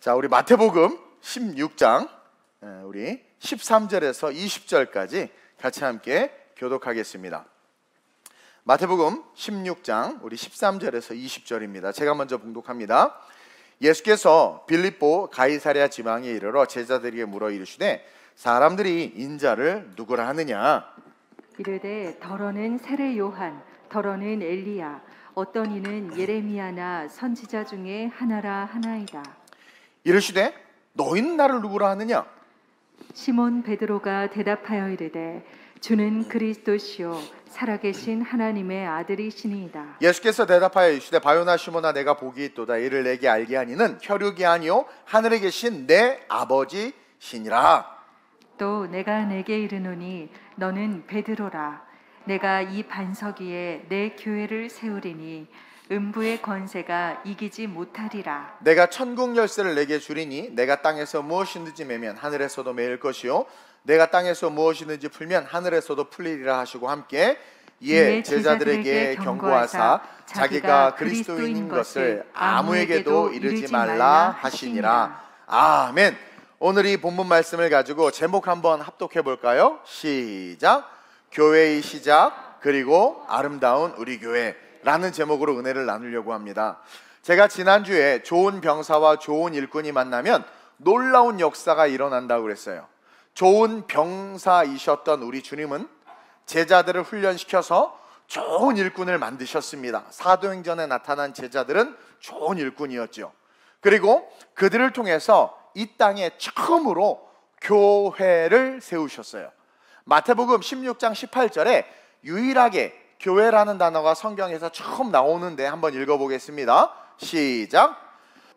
자, 우리 마태복음 16장 에, 우리 13절에서 20절까지 같이 함께 교독하겠습니다. 마태복음 16장 우리 13절에서 20절입니다. 제가 먼저 봉독합니다. 예수께서 빌립보 가이사랴 지방에 이르러 제자들에게 물어 이르시되 사람들이 인자를 누구라 하느냐 이르되 더러는 세례 요한, 더러는 엘리야, 어떤 이는 예레미야나 선지자 중에 하나라 하나이다. 이르시되 너희는 나를 누구라 하느냐 시몬 베드로가 대답하여 이르되 주는 그리스도시요 살아계신 하나님의 아들이시니이다. 예수께서 대답하여 이르시되 바요나 시모나 내가 복이 있도다 이를 내게 알게 하니는 혈육이 아니요 하늘에 계신 내 아버지시니라 또 내가 내게 이르노니 너는 베드로라. 내가 이 반석 위에 내 교회를 세우리니 음부의 권세가 이기지 못하리라. 내가 천국 열쇠를 내게 주리니 내가 땅에서 무엇이든지 매면 하늘에서도 매일 것이요. 내가 땅에서 무엇이든지 풀면 하늘에서도 풀리리라 하시고 함께 이에 이에 제자들에게 경고하사 자기가 그리스도인 것을 아무에게도 이르지 말라 하시니라. 아멘. 오늘 이 본문 말씀을 가지고 제목 한번 합독해 볼까요? 시작. 교회의 시작 그리고 아름다운 우리 교회 라는 제목으로 은혜를 나누려고 합니다 제가 지난주에 좋은 병사와 좋은 일꾼이 만나면 놀라운 역사가 일어난다고 그랬어요. 좋은 병사이셨던 우리 주님은 제자들을 훈련시켜서 좋은 일꾼을 만드셨습니다. 사도행전에 나타난 제자들은 좋은 일꾼이었죠. 그리고 그들을 통해서 이 땅에 처음으로 교회를 세우셨어요. 마태복음 16장 18절에 유일하게 교회라는 단어가 성경에서 처음 나오는데 한번 읽어보겠습니다. 시작.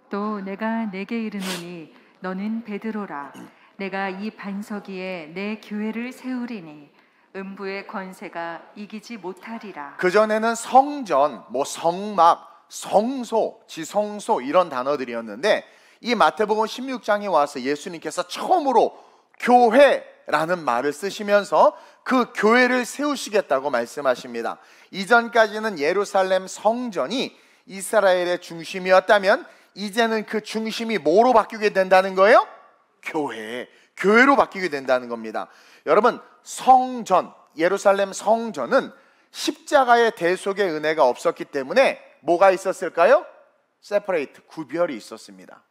또 내가 내게 이르노니 너는 베드로라. 내가 이 반석 위에 내 교회를 세우리니 음부의 권세가 이기지 못하리라. 그 전에는 성전, 뭐 성막, 성소, 지성소 이런 단어들이었는데 이 마태복음 16장에 와서 예수님께서 처음으로 교회라는 말을 쓰시면서 그 교회를 세우시겠다고 말씀하십니다. 이전까지는 예루살렘 성전이 이스라엘의 중심이었다면 이제는 그 중심이 뭐로 바뀌게 된다는 거예요? 교회, 교회로 바뀌게 된다는 겁니다. 여러분, 성전, 예루살렘 성전은 십자가의 대속의 은혜가 없었기 때문에 뭐가 있었을까요? 세퍼레이트, 구별이 있었습니다.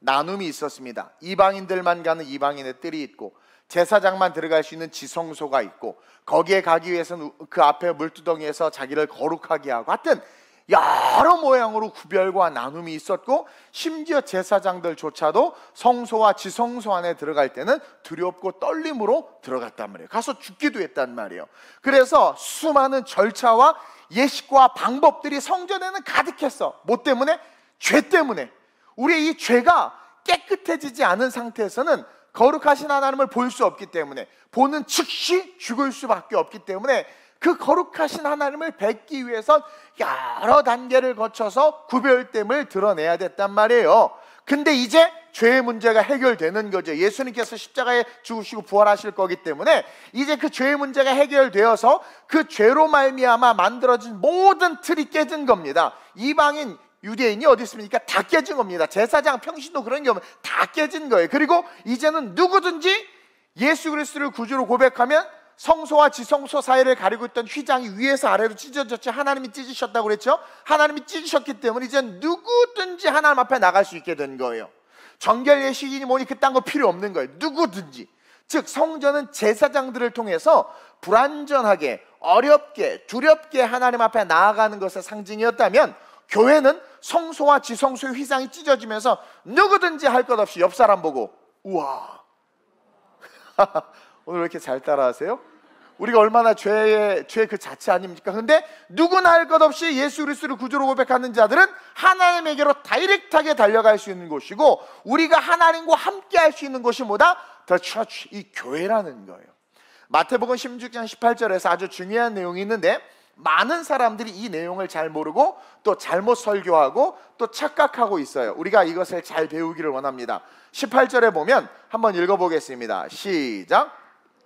나눔이 있었습니다. 이방인들만 가는 이방인의 뜰이 있고 제사장만 들어갈 수 있는 지성소가 있고 거기에 가기 위해서는 그 앞에 물두덩이에서 자기를 거룩하게 하고 하여튼 여러 모양으로 구별과 나눔이 있었고 심지어 제사장들조차도 성소와 지성소 안에 들어갈 때는 두렵고 떨림으로 들어갔단 말이에요. 가서 죽기도 했단 말이에요. 그래서 수많은 절차와 예식과 방법들이 성전에는 가득했어. 뭐 때문에? 죄 때문에. 우리의 이 죄가 깨끗해지지 않은 상태에서는 거룩하신 하나님을 볼 수 없기 때문에 보는 즉시 죽을 수밖에 없기 때문에 그 거룩하신 하나님을 뵙기 위해선 여러 단계를 거쳐서 구별됨을 드러내야 됐단 말이에요. 근데 이제 죄의 문제가 해결되는 거죠. 예수님께서 십자가에 죽으시고 부활하실 거기 때문에 이제 그 죄의 문제가 해결되어서 그 죄로 말미암아 만들어진 모든 틀이 깨진 겁니다. 이방인 유대인이 어디 있습니까? 다 깨진 겁니다. 제사장 평신도 그런 경우 다 깨진 거예요. 그리고 이제는 누구든지 예수 그리스도를 구주로 고백하면 성소와 지성소 사이를 가리고 있던 휘장이 위에서 아래로 찢어졌죠. 하나님이 찢으셨다고 그랬죠. 하나님이 찢으셨기 때문에 이제 누구든지 하나님 앞에 나갈 수 있게 된 거예요. 정결 예식이니 뭐니 그딴 거 필요 없는 거예요. 누구든지. 즉 성전은 제사장들을 통해서 불완전하게 어렵게 두렵게 하나님 앞에 나아가는 것의 상징이었다면 교회는 성소와 지성소의 휘장이 찢어지면서 누구든지 할 것 없이 옆 사람 보고 우와 오늘 왜 이렇게 잘 따라하세요? 우리가 얼마나 죄의 죄 그 자체 아닙니까? 근데 누구나 할 것 없이 예수 그리스도를 구주로 고백하는 자들은 하나님에게로 다이렉트하게 달려갈 수 있는 곳이고 우리가 하나님과 함께 할 수 있는 곳이 뭐다? The church, 이 교회라는 거예요. 마태복음 16장 18절에서 아주 중요한 내용이 있는데 많은 사람들이 이 내용을 잘 모르고 또 잘못 설교하고 또 착각하고 있어요. 우리가 이것을 잘 배우기를 원합니다. 18절에 보면 한번 읽어보겠습니다. 시작.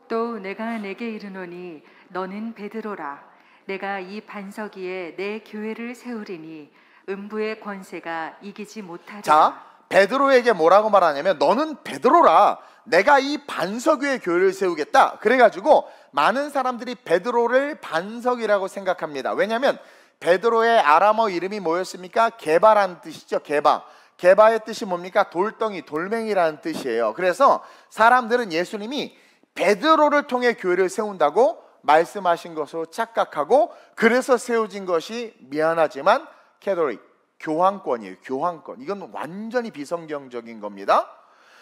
또 내가 내게 이르노니 너는 베드로라 내가 이 반석 위에 내 교회를 세우리니 음부의 권세가 이기지 못하리라 자, 베드로에게 뭐라고 말하냐면 너는 베드로라 내가 이 반석 위에 교회를 세우겠다 그래가지고 많은 사람들이 베드로를 반석이라고 생각합니다 왜냐하면 베드로의 아람어 이름이 뭐였습니까? 개바라는 뜻이죠 개바 개바의 뜻이 뭡니까? 돌덩이 돌멩이라는 뜻이에요 그래서 사람들은 예수님이 베드로를 통해 교회를 세운다고 말씀하신 것으로 착각하고 그래서 세워진 것이 미안하지만 캐도릭 교황권이에요. 교황권. 이건 완전히 비성경적인 겁니다.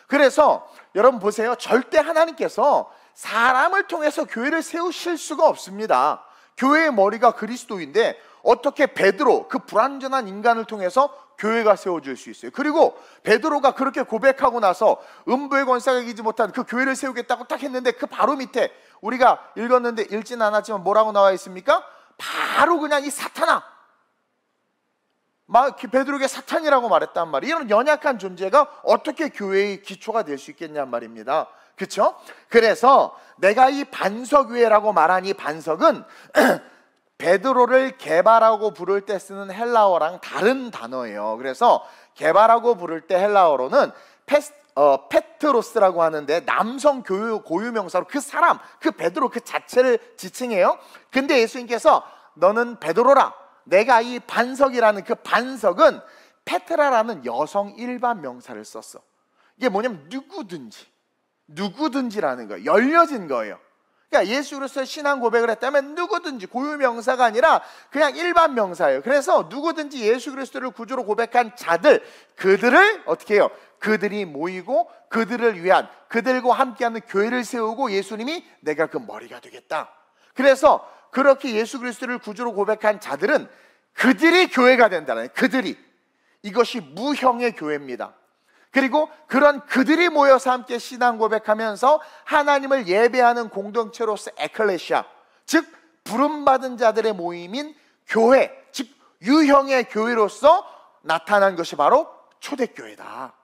그래서 여러분 보세요. 절대 하나님께서 사람을 통해서 교회를 세우실 수가 없습니다. 교회의 머리가 그리스도인데 어떻게 베드로 그 불완전한 인간을 통해서 교회가 세워질 수 있어요. 그리고 베드로가 그렇게 고백하고 나서 음부의 권세가 이기지 못한 그 교회를 세우겠다고 딱 했는데 그 바로 밑에 우리가 읽었는데 읽지는 않았지만 뭐라고 나와 있습니까? 바로 그냥 이 사탄아 막 베드로에게 사탄이라고 말했단 말이에요. 이런 연약한 존재가 어떻게 교회의 기초가 될 수 있겠냔 말입니다. 그렇죠? 그래서 내가 이 반석 위에라고 말한 이 반석은 베드로를 개발하고 부를 때 쓰는 헬라어랑 다른 단어예요. 그래서 게바라고 부를 때 헬라어로는 페스, 어, Πέτρος라고 하는데 남성 고유, 고유명사로 그 사람, 그 베드로 그 자체를 지칭해요. 근데 예수님께서 너는 베드로라. 내가 이 반석이라는 그 반석은 πέτρα라는 여성 일반 명사를 썼어. 이게 뭐냐면 누구든지, 누구든지라는 거예요. 열려진 거예요. 그러니까 예수 그리스도의 신앙 고백을 했다면 누구든지 고유 명사가 아니라 그냥 일반 명사예요. 그래서 누구든지 예수 그리스도를 구주로 고백한 자들 그들을 어떻게 해요? 그들이 모이고 그들을 위한 그들과 함께하는 교회를 세우고 예수님이 내가 그 머리가 되겠다. 그래서 그렇게 예수 그리스도를 구주로 고백한 자들은 그들이 교회가 된다는 그들이 이것이 무형의 교회입니다. 그리고 그런 그들이 모여서 함께 신앙 고백하면서 하나님을 예배하는 공동체로서 에클레시아, 즉 부름받은 자들의 모임인 교회, 즉 유형의 교회로서 나타난 것이 바로 초대교회다.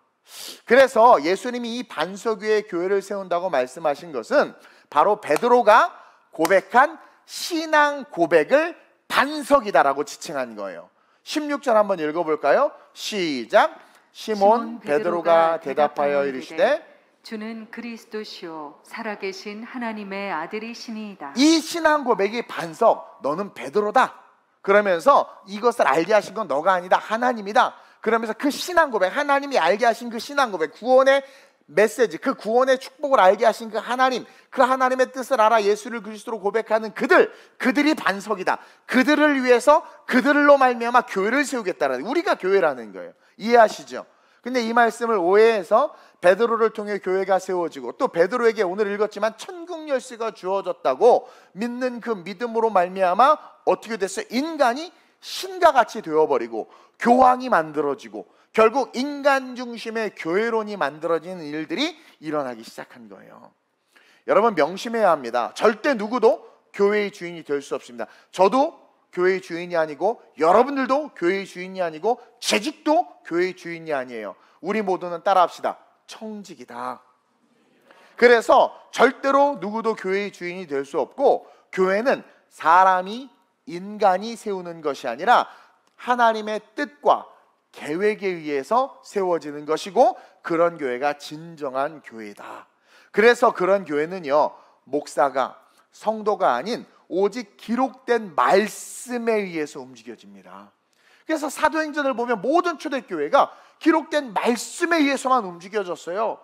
그래서 예수님이 이 반석 위에 교회를 세운다고 말씀하신 것은 바로 베드로가 고백한 신앙 고백을 반석이다라고 지칭한 거예요. 16절 한번 읽어볼까요? 시작. 시몬 베드로가 대답하여 이르시되 주는 그리스도시요 살아계신 하나님의 아들이시니이다. 이 신앙 고백이 반석 너는 베드로다. 그러면서 이것을 알게 하신 건 너가 아니다 하나님이다. 그러면서 그 신앙 고백 하나님이 알게 하신 그 신앙 고백 구원의 메시지 그 구원의 축복을 알게 하신 그 하나님 그 하나님의 뜻을 알아 예수를 그리스도로 고백하는 그들 그들이 반석이다 그들을 위해서 그들로 말미암아 교회를 세우겠다는 우리가 교회라는 거예요 이해하시죠? 근데 이 말씀을 오해해서 베드로를 통해 교회가 세워지고 또 베드로에게 오늘 읽었지만 천국 열쇠가 주어졌다고 믿는 그 믿음으로 말미암아 어떻게 됐어요? 인간이 신과 같이 되어버리고 교황이 만들어지고 결국 인간 중심의 교회론이 만들어지는 일들이 일어나기 시작한 거예요. 여러분 명심해야 합니다. 절대 누구도 교회의 주인이 될 수 없습니다. 저도 교회의 주인이 아니고 여러분들도 교회의 주인이 아니고 재직도 교회의 주인이 아니에요. 우리 모두는 따라합시다. 청직이다. 그래서 절대로 누구도 교회의 주인이 될 수 없고 교회는 사람이 인간이 세우는 것이 아니라 하나님의 뜻과 계획에 의해서 세워지는 것이고 그런 교회가 진정한 교회다. 그래서 그런 교회는요, 목사가 성도가 아닌 오직 기록된 말씀에 의해서 움직여집니다. 그래서 사도행전을 보면 모든 초대교회가 기록된 말씀에 의해서만 움직여졌어요.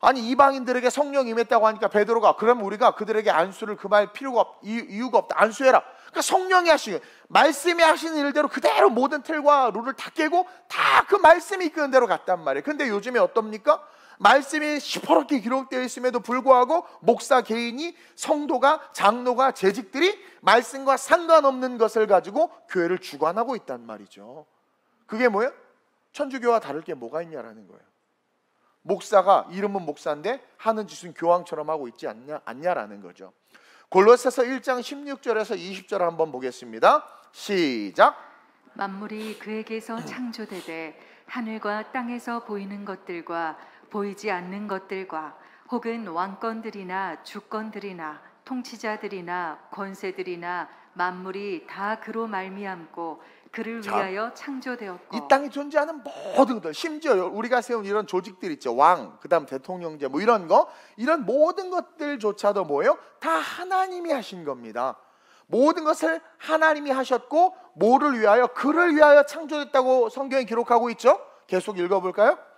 아니 이방인들에게 성령 임했다고 하니까 베드로가 그럼 우리가 그들에게 안수를 금할 필요가 없, 이유가 없다. 안수해라. 그러니까 성령이 하시는 말씀이 하시는 일대로 그대로 모든 틀과 룰을 다 깨고 다 그 말씀이 이끄는 대로 갔단 말이에요. 근데 요즘에 어떻습니까? 말씀이 시퍼렇게 기록되어 있음에도 불구하고 목사 개인이 성도가 장로가 재직들이 말씀과 상관없는 것을 가지고 교회를 주관하고 있단 말이죠. 그게 뭐예요? 천주교와 다를 게 뭐가 있냐라는 거예요. 목사가 이름은 목사인데 하는 짓은 교황처럼 하고 있지 않냐 않냐라는 거죠. 골로새서 1장 16절에서 20절 한번 보겠습니다. 시작. 만물이 그에게서 창조되되 하늘과 땅에서 보이는 것들과 보이지 않는 것들과 혹은 왕권들이나 주권들이나 통치자들이나 권세들이나 만물이 다 그로 말미암고 그를 자, 위하여 창조되었고 이 땅에 존재하는 모든 것들 심지어 우리가 세운 이런 조직들 있죠. 왕 그다음 대통령제 뭐 이런 거 이런 모든 것들조차도 뭐예요? 다 하나님이 하신 겁니다. 모든 것을 하나님이 하셨고 뭐를 위하여 그를 위하여 창조됐다고 성경이 기록하고 있죠? 계속 읽어볼까요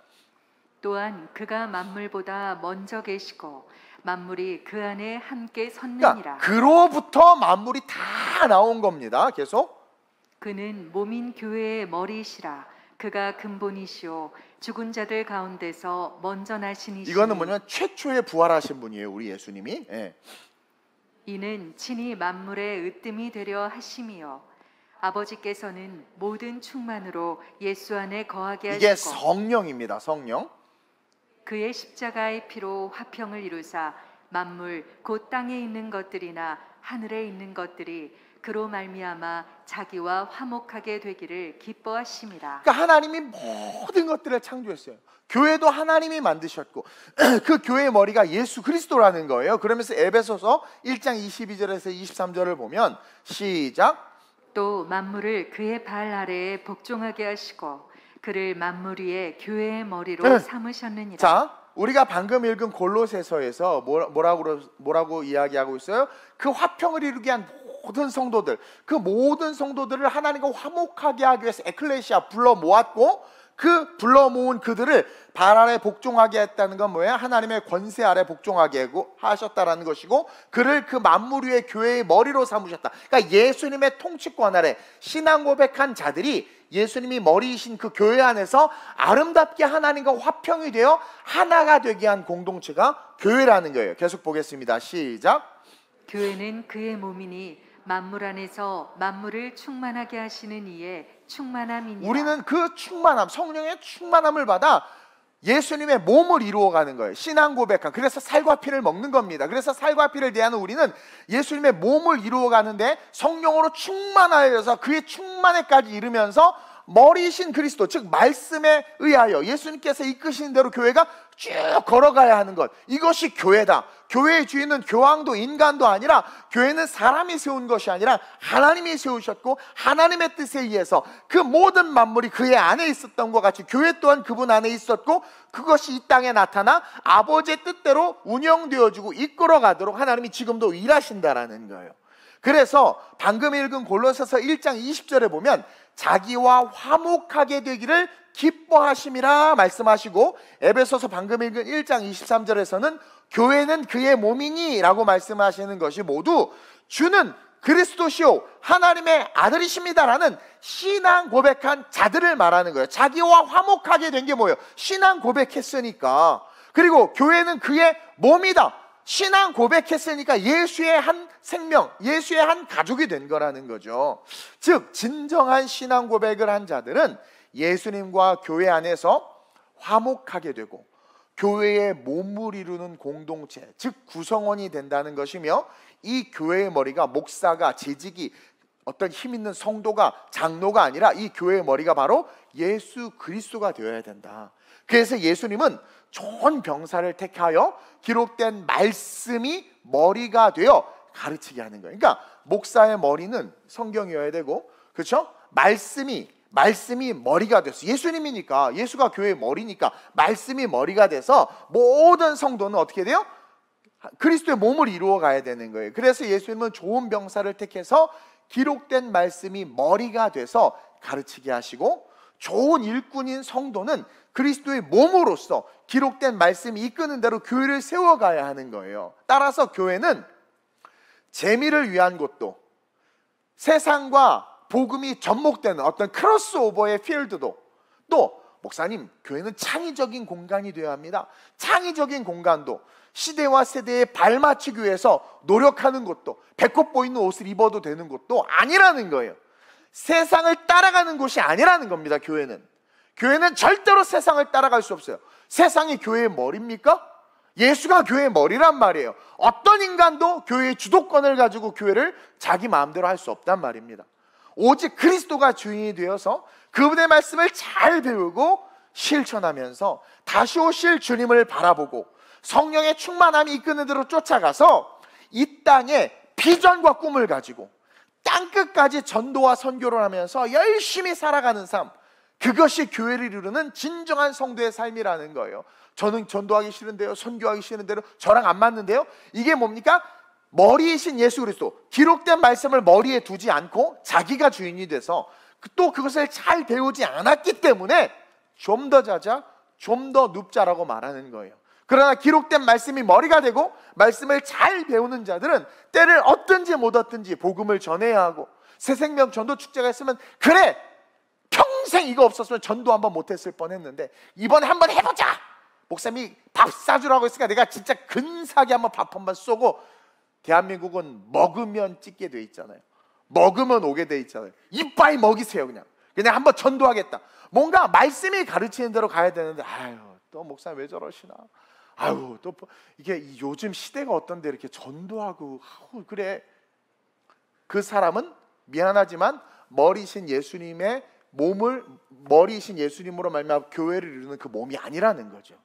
또한 그가 만물보다 먼저 계시고 만물이 그 안에 함께 그러니까 섰느니라 그로부터 만물이 다 나온 겁니다 계속. 그는 몸인 교회의 머리시라. 그가 근본이시오 죽은 자들 가운데서 먼저 나시니시니 이거는 뭐냐면 최초의 부활하신 분이에요 우리 예수님이. 예. 이는 친히 만물의 으뜸이 되려 하심이요. 아버지께서는 모든 충만으로 예수 안에 거하게 이게 하시고 성령입니다 성령 그의 십자가의 피로 화평을 이루사 만물 곧 땅에 있는 것들이나 하늘에 있는 것들이 그로 말미암아 자기와 화목하게 되기를 기뻐하심이라 그러니까 하나님이 모든 것들을 창조했어요. 교회도 하나님이 만드셨고 그 교회의 머리가 예수 그리스도라는 거예요. 그러면서 에베소서 1장 22절에서 23절을 보면 시작 또 만물을 그의 발 아래에 복종하게 하시고 그를 만물 위에 교회의 머리로 네. 삼으셨느니라 자, 우리가 방금 읽은 골로새서에서 뭐- 뭐라고 뭐라고 이야기하고 있어요? 그 화평을 이루게 한 모든 성도들, 그 모든 성도들을 하나님과 화목하게 하기 위해서 에클레시아 불러 모았고 그 불러 모은 그들을 발 아래 복종하게 했다는 건 뭐예요? 하나님의 권세 아래 복종하게 하셨다라는 것이고 그를 그 만물 위의 교회의 머리로 삼으셨다. 그러니까 예수님의 통치권 아래 신앙 고백한 자들이 예수님이 머리이신 그 교회 안에서 아름답게 하나님과 화평이 되어 하나가 되게 한 공동체가 교회라는 거예요. 계속 보겠습니다. 시작. 교회는 그의 몸이니 만물 안에서 만물을 충만하게 하시는 이의 충만함이니라 우리는 그 충만함, 성령의 충만함을 받아 예수님의 몸을 이루어가는 거예요. 신앙 고백한. 그래서 살과 피를 먹는 겁니다. 그래서 살과 피를 대하는 우리는 예수님의 몸을 이루어가는데 성령으로 충만하여서 그의 충만에까지 이르면서 머리이신 그리스도, 즉 말씀에 의하여 예수님께서 이끄시는 대로 교회가 쭉 걸어가야 하는 것. 이것이 교회다. 교회의 주인은 교황도 인간도 아니라 교회는 사람이 세운 것이 아니라 하나님이 세우셨고 하나님의 뜻에 의해서 그 모든 만물이 그의 안에 있었던 것 같이 교회 또한 그분 안에 있었고 그것이 이 땅에 나타나 아버지의 뜻대로 운영되어지고 이끌어가도록 하나님이 지금도 일하신다라는 거예요. 그래서 방금 읽은 골로새서 1장 20절에 보면 자기와 화목하게 되기를 기뻐하심이라 말씀하시고 에베소서 방금 읽은 1장 23절에서는 교회는 그의 몸이니라고 말씀하시는 것이 모두 주는 그리스도시요 하나님의 아들이십니다라는 신앙 고백한 자들을 말하는 거예요. 자기와 화목하게 된 게 뭐예요? 신앙 고백했으니까. 그리고 교회는 그의 몸이다. 신앙 고백했으니까 예수의 한 생명, 예수의 한 가족이 된 거라는 거죠. 즉, 진정한 신앙 고백을 한 자들은 예수님과 교회 안에서 화목하게 되고 교회의 몸을 이루는 공동체, 즉 구성원이 된다는 것이며 이 교회의 머리가 목사가 재직이 어떤 힘 있는 성도가 장로가 아니라 이 교회의 머리가 바로 예수 그리스도가 되어야 된다. 그래서 예수님은 좋은 병사를 택하여 기록된 말씀이 머리가 되어 가르치게 하는 거예요. 그러니까 목사의 머리는 성경이어야 되고 그렇죠? 말씀이 말씀이 머리가 돼서 예수님이니까 예수가 교회의 머리니까 말씀이 머리가 돼서 모든 성도는 어떻게 돼요? 그리스도의 몸을 이루어 가야 되는 거예요. 그래서 예수님은 좋은 병사를 택해서 기록된 말씀이 머리가 돼서 가르치게 하시고 좋은 일꾼인 성도는 그리스도의 몸으로서 기록된 말씀이 이끄는 대로 교회를 세워 가야 하는 거예요. 따라서 교회는 재미를 위한 것도 세상과 복음이 접목되는 어떤 크로스오버의 필드도 또 목사님 교회는 창의적인 공간이 되어야 합니다. 창의적인 공간도 시대와 세대에 발맞추기 위해서 노력하는 것도 배꼽 보이는 옷을 입어도 되는 것도 아니라는 거예요. 세상을 따라가는 곳이 아니라는 겁니다. 교회는 교회는 절대로 세상을 따라갈 수 없어요. 세상이 교회의 머리입니까? 예수가 교회의 머리란 말이에요. 어떤 인간도 교회의 주도권을 가지고 교회를 자기 마음대로 할 수 없단 말입니다. 오직 그리스도가 주인이 되어서 그분의 말씀을 잘 배우고 실천하면서 다시 오실 주님을 바라보고 성령의 충만함이 이끄는 대로 쫓아가서 이 땅에 비전과 꿈을 가지고 땅끝까지 전도와 선교를 하면서 열심히 살아가는 삶. 그것이 교회를 이루는 진정한 성도의 삶이라는 거예요. 저는 전도하기 싫은데요. 선교하기 싫은데요. 저랑 안 맞는데요. 이게 뭡니까? 머리이신 예수 그리스도 기록된 말씀을 머리에 두지 않고 자기가 주인이 돼서 또 그것을 잘 배우지 않았기 때문에 좀 더 자자, 좀 더 눕자라고 말하는 거예요. 그러나 기록된 말씀이 머리가 되고 말씀을 잘 배우는 자들은 때를 얻든지 못 얻든지 복음을 전해야 하고 새 생명 전도 축제가 있으면 그래 평생 이거 없었으면 전도 한번 못했을 뻔했는데 이번에 한번 해보자 목사님이 밥 사주라고 했으니까 내가 진짜 근사하게 한번 밥 한번 쏘고 대한민국은 먹으면 찍게 돼 있잖아요. 먹으면 오게 돼 있잖아요. 이빨 먹이세요 그냥. 그냥 한번 전도하겠다. 뭔가 말씀이 가르치는 대로 가야 되는데 아유 또 목사님 왜 저러시나? 아유 또 이게 요즘 시대가 어떤데 이렇게 전도하고 아우 그래. 그 사람은 미안하지만 머리신 예수님의 몸을 머리신 예수님으로 말미암아 교회를 이루는 그 몸이 아니라는 거죠.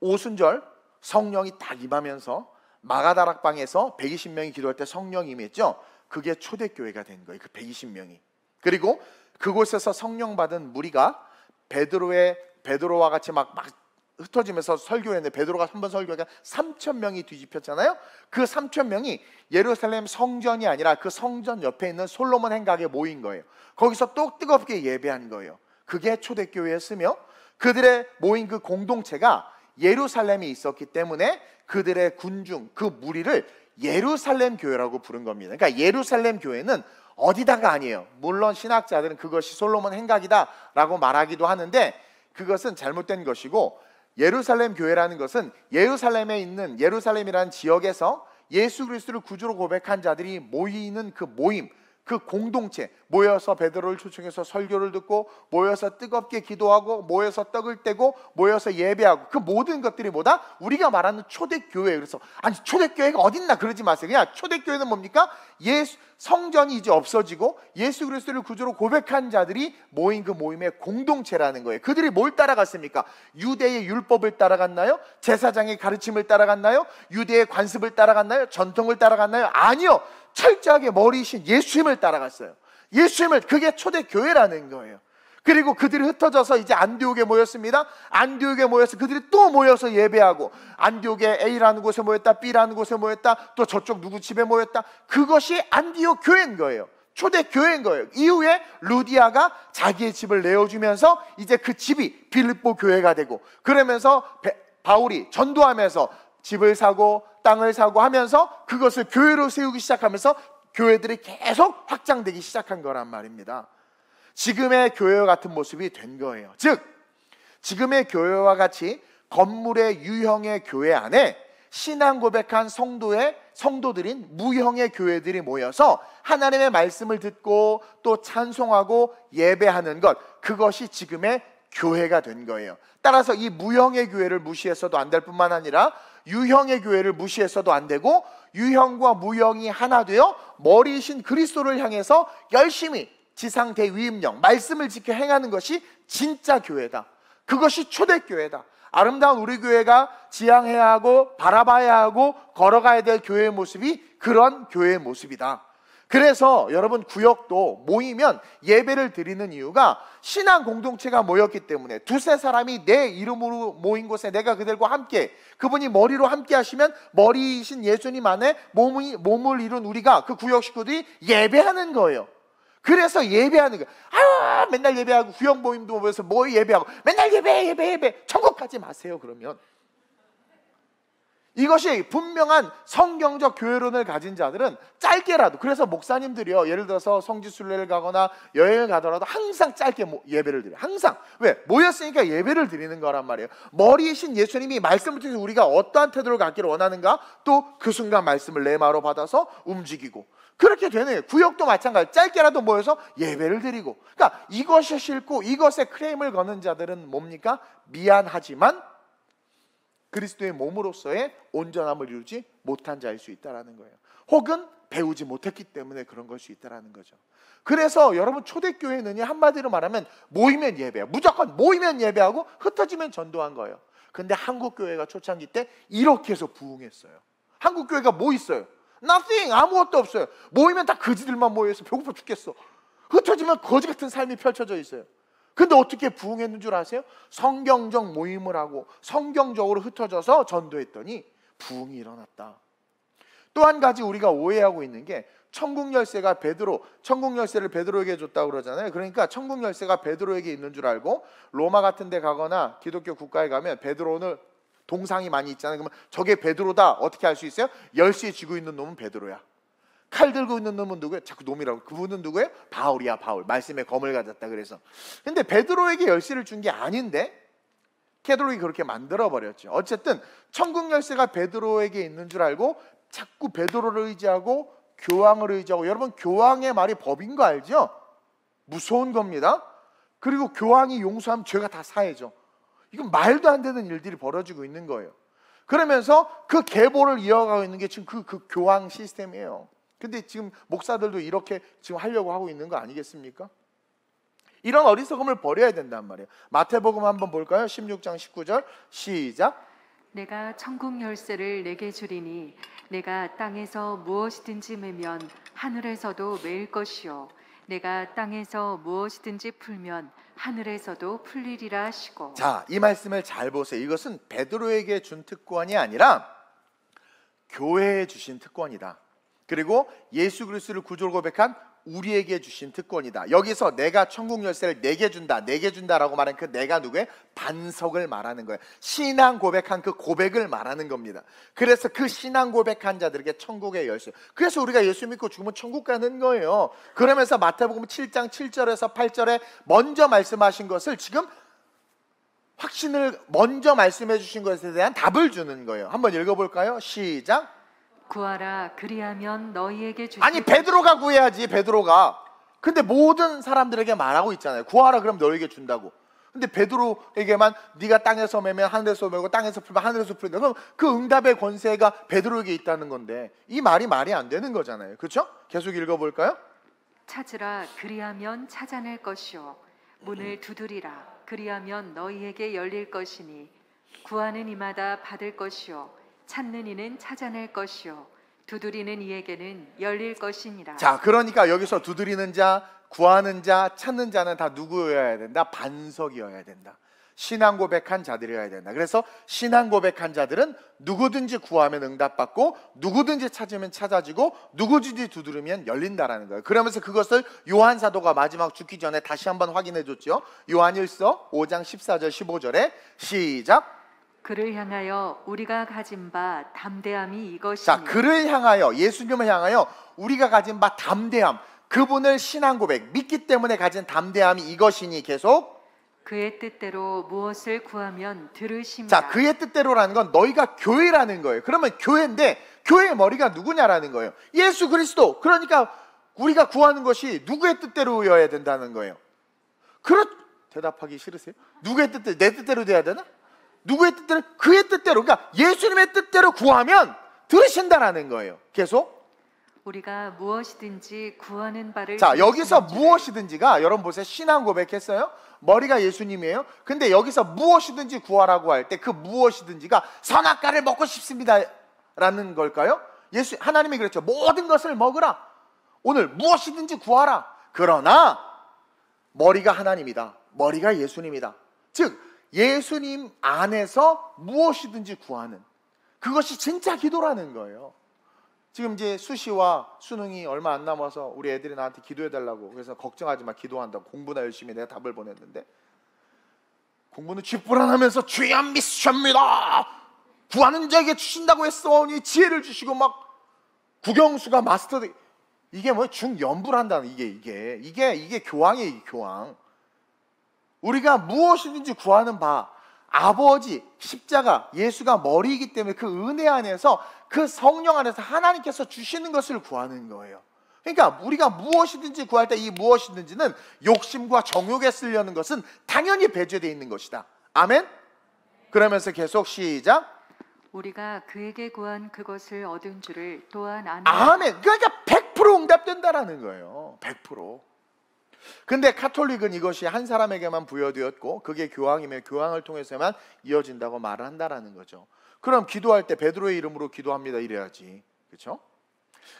오순절 성령이 딱 임하면서 마가다락방에서 120명이 기도할 때 성령이 임했죠. 그게 초대교회가 된 거예요. 그 120명이. 그리고 그곳에서 성령 받은 무리가 베드로의 베드로와 같이 막, 막 흩어지면서 설교했는데 베드로가 한 번 설교하니까 3천 명이 뒤집혔잖아요. 그 3천 명이 예루살렘 성전이 아니라 그 성전 옆에 있는 솔로몬 행각에 모인 거예요. 거기서 또 뜨겁게 예배한 거예요. 그게 초대교회였으며 그들의 모인 그 공동체가 예루살렘에 있었기 때문에 그들의 군중 그 무리를 예루살렘 교회라고 부른 겁니다. 그러니까 예루살렘 교회는 어디다가 아니에요. 물론 신학자들은 그것이 솔로몬 행각이다라고 말하기도 하는데 그것은 잘못된 것이고 예루살렘 교회라는 것은 예루살렘에 있는 예루살렘이라는 지역에서 예수 그리스도를 구주로 고백한 자들이 모이는 그 모임, 그 공동체 모여서 베드로를 초청해서 설교를 듣고 모여서 뜨겁게 기도하고 모여서 떡을 떼고 모여서 예배하고 그 모든 것들이 뭐다? 우리가 말하는 초대교회 그래서 아니 초대교회가 어딨나 그러지 마세요 그냥 초대교회는 뭡니까? 예수 성전이 이제 없어지고 예수 그리스도를 구주로 고백한 자들이 모인 그 모임의 공동체라는 거예요 그들이 뭘 따라갔습니까? 유대의 율법을 따라갔나요? 제사장의 가르침을 따라갔나요? 유대의 관습을 따라갔나요? 전통을 따라갔나요? 아니요 철저하게 머리이신 예수님을 따라갔어요. 예수님을 그게 초대 교회라는 거예요. 그리고 그들이 흩어져서 이제 안디옥에 모였습니다. 안디옥에 모여서 그들이 또 모여서 예배하고 안디옥에 A라는 곳에 모였다, B라는 곳에 모였다, 또 저쪽 누구 집에 모였다. 그것이 안디옥 교회인 거예요. 초대 교회인 거예요. 이후에 루디아가 자기의 집을 내어주면서 이제 그 집이 빌립보 교회가 되고 그러면서 바울이 전도하면서 집을 사고 땅을 사고 하면서 그것을 교회로 세우기 시작하면서 교회들이 계속 확장되기 시작한 거란 말입니다. 지금의 교회와 같은 모습이 된 거예요. 즉, 지금의 교회와 같이 건물의 유형의 교회 안에 신앙 고백한 성도의 성도들인 무형의 교회들이 모여서 하나님의 말씀을 듣고 또 찬송하고 예배하는 것 그것이 지금의 교회가 된 거예요. 따라서 이 무형의 교회를 무시해서도 안 될 뿐만 아니라 유형의 교회를 무시해서도 안 되고 유형과 무형이 하나 되어 머리이신 그리스도를 향해서 열심히 지상 대위임령 말씀을 지켜 행하는 것이 진짜 교회다. 그것이 초대 교회다. 아름다운 우리 교회가 지향해야 하고 바라봐야 하고 걸어가야 될 교회의 모습이 그런 교회의 모습이다. 그래서 여러분 구역도 모이면 예배를 드리는 이유가 신앙 공동체가 모였기 때문에 두세 사람이 내 이름으로 모인 곳에 내가 그들과 함께 그분이 머리로 함께 하시면 머리이신 예수님 안에 몸이, 몸을 이룬 우리가 그 구역 식구들이 예배하는 거예요. 그래서 예배하는 거예요. 아 맨날 예배하고 구역 모임도 모여서 뭐 예배하고 맨날 예배 예배 예배 천국 가지 마세요 그러면 이것이 분명한 성경적 교회론을 가진 자들은 짧게라도 그래서 목사님들이요 예를 들어서 성지순례를 가거나 여행을 가더라도 항상 짧게 예배를 드려요. 항상. 왜? 모였으니까 예배를 드리는 거란 말이에요. 머리이신 예수님이 말씀을 통해서 우리가 어떠한 태도를 갖기를 원하는가? 또 그 순간 말씀을 내 마로 받아서 움직이고. 그렇게 되는 구역도 마찬가지 짧게라도 모여서 예배를 드리고. 그러니까 이것이 싫고 이것에 크레임을 거는 자들은 뭡니까? 미안하지만 그리스도의 몸으로서의 온전함을 이루지 못한 자일 수 있다라는 거예요. 혹은 배우지 못했기 때문에 그런 걸 수 있다라는 거죠. 그래서 여러분 초대교회는 한마디로 말하면 모이면 예배, 무조건 모이면 예배하고 흩어지면 전도한 거예요. 근데 한국 교회가 초창기 때 이렇게 해서 부흥했어요. 한국 교회가 뭐 있어요? Nothing 아무것도 없어요. 모이면 다 거지들만 모여 있어. 배고파 죽겠어. 흩어지면 거지 같은 삶이 펼쳐져 있어요. 근데 어떻게 부흥했는 줄 아세요? 성경적 모임을 하고 성경적으로 흩어져서 전도했더니 부흥이 일어났다. 또 한 가지 우리가 오해하고 있는 게 천국 열쇠가 베드로, 천국 열쇠를 베드로에게 줬다고 그러잖아요. 그러니까 천국 열쇠가 베드로에게 있는 줄 알고 로마 같은 데 가거나 기독교 국가에 가면 베드로는 동상이 많이 있잖아요. 그러면 저게 베드로다. 어떻게 알 수 있어요? 열쇠 쥐고 있는 놈은 베드로야. 칼 들고 있는 놈은 누구예요? 자꾸 놈이라고. 그분은 누구예요? 바울이야, 바울. 말씀에 검을 가졌다 그래서. 근데 베드로에게 열쇠를 준 게 아닌데 캐톨릭이 그렇게 만들어 버렸죠. 어쨌든 천국 열쇠가 베드로에게 있는 줄 알고 자꾸 베드로를 의지하고 교황을 의지하고 여러분 교황의 말이 법인 거 알죠? 무서운 겁니다. 그리고 교황이 용서하면 죄가 다 사해져. 이건 말도 안 되는 일들이 벌어지고 있는 거예요. 그러면서 그 계보를 이어가고 있는 게 지금 그, 그 교황 시스템이에요. 근데 지금 목사들도 이렇게 지금 하려고 하고 있는 거 아니겠습니까? 이런 어리석음을 버려야 된단 말이에요. 마태복음 한번 볼까요? 16장 19절 시작. 내가 천국 열쇠를 내게 주리니 내가 땅에서 무엇이든지 매면 하늘에서도 매일 것이요 내가 땅에서 무엇이든지 풀면 하늘에서도 풀리리라 하시고 자, 이 말씀을 잘 보세요. 이것은 베드로에게 준 특권이 아니라 교회에 주신 특권이다. 그리고 예수 그리스도를 구주로 고백한 우리에게 주신 특권이다. 여기서 내가 천국 열쇠를 내게 준다, 내게 준다라고 말한 그 내가 누구의 반석을 말하는 거예요. 신앙 고백한 그 고백을 말하는 겁니다. 그래서 그 신앙 고백한 자들에게 천국의 열쇠. 그래서 우리가 예수 믿고 죽으면 천국 가는 거예요. 그러면서 마태복음 7장 7절에서 8절에 먼저 말씀하신 것을 지금 확신을 먼저 말씀해 주신 것에 대한 답을 주는 거예요. 한번 읽어볼까요? 시작. 구하라 그리하면 너희에게 주시 아니 베드로가 구해야지 베드로가. 근데 모든 사람들에게 말하고 있잖아요. 구하라 그럼 너에게 준다고. 근데 베드로에게만 네가 땅에서 매면 하늘에서 매고 땅에서 풀면 하늘에서 풀린다. 그럼 그 응답의 권세가 베드로에게 있다는 건데 이 말이 말이 안 되는 거잖아요. 그렇죠? 계속 읽어볼까요? 찾으라 그리하면 찾아낼 것이요 문을 두드리라 그리하면 너희에게 열릴 것이니 구하는 이마다 받을 것이요 찾는 이는 찾아낼 것이요 두드리는 이에게는 열릴 것이니라 자, 그러니까 여기서 두드리는 자, 구하는 자, 찾는 자는 다 누구여야 된다? 반석이어야 된다. 신앙 고백한 자들이어야 된다. 그래서 신앙 고백한 자들은 누구든지 구하면 응답받고 누구든지 찾으면 찾아지고 누구든지 두드리면 열린다라는 거예요. 그러면서 그것을 요한 사도가 마지막 죽기 전에 다시 한번 확인해 줬죠. 요한 1서 5장 14절 15절에 시작 그를 향하여 우리가 가진 바 담대함이 이것이니 자, 그를 향하여 예수님을 향하여 우리가 가진 바 담대함, 그분을 신앙 고백, 믿기 때문에 가진 담대함이 이것이니 계속 그의 뜻대로 무엇을 구하면 들으심이라 자, 그의 뜻대로라는 건 너희가 교회라는 거예요. 그러면 교회인데 교회의 머리가 누구냐라는 거예요. 예수 그리스도. 그러니까 우리가 구하는 것이 누구의 뜻대로여야 된다는 거예요. 그렇 대답하기 싫으세요? 누구의 뜻대로 내 뜻대로 돼야 되나? 누구의 뜻대로? 그의 뜻대로. 그러니까 예수님의 뜻대로 구하면 들으신다라는 거예요. 계속. 우리가 무엇이든지 구하는 바를 자, 여기서 무엇이든지가 여러분 보세요. 신앙 고백했어요. 머리가 예수님이에요. 근데 여기서 무엇이든지 구하라고 할 때 그 무엇이든지가 선악과를 먹고 싶습니다라는 걸까요? 예수 하나님이 그랬죠. 모든 것을 먹으라. 오늘 무엇이든지 구하라. 그러나 머리가 하나님이다. 머리가 예수님이다. 즉 예수님 안에서 무엇이든지 구하는 그것이 진짜 기도라는 거예요. 지금 이제 수시와 수능이 얼마 안 남아서 우리 애들이 나한테 기도해 달라고 그래서 걱정하지 마 기도한다고. 공부나 열심히 내가 답을 보냈는데 공부는 쥐불안하면서 주여 믿습니다. 구하는 자에게 주신다고 했어니 지혜를 주시고 막 국영수가 마스터 이게 뭐 중연불한다는 이게 이게. 이게 이게 이게 교황 우리가 무엇이든지 구하는 바 아버지 십자가 예수가 머리이기 때문에 그 은혜 안에서 그 성령 안에서 하나님께서 주시는 것을 구하는 거예요. 그러니까 우리가 무엇이든지 구할 때 이 무엇이든지는 욕심과 정욕에 쓰려는 것은 당연히 배제되어 있는 것이다. 아멘. 그러면서 계속 시작. 우리가 그에게 구한 그것을 얻은 줄을 또한 아는 아멘. 그러니까 100% 응답된다라는 거예요. 100%. 근데 카톨릭은 이것이 한 사람에게만 부여되었고 그게 교황이면 교황을 통해서만 이어진다고 말을 한다라는 거죠. 그럼 기도할 때 베드로의 이름으로 기도합니다 이래야지. 그렇죠?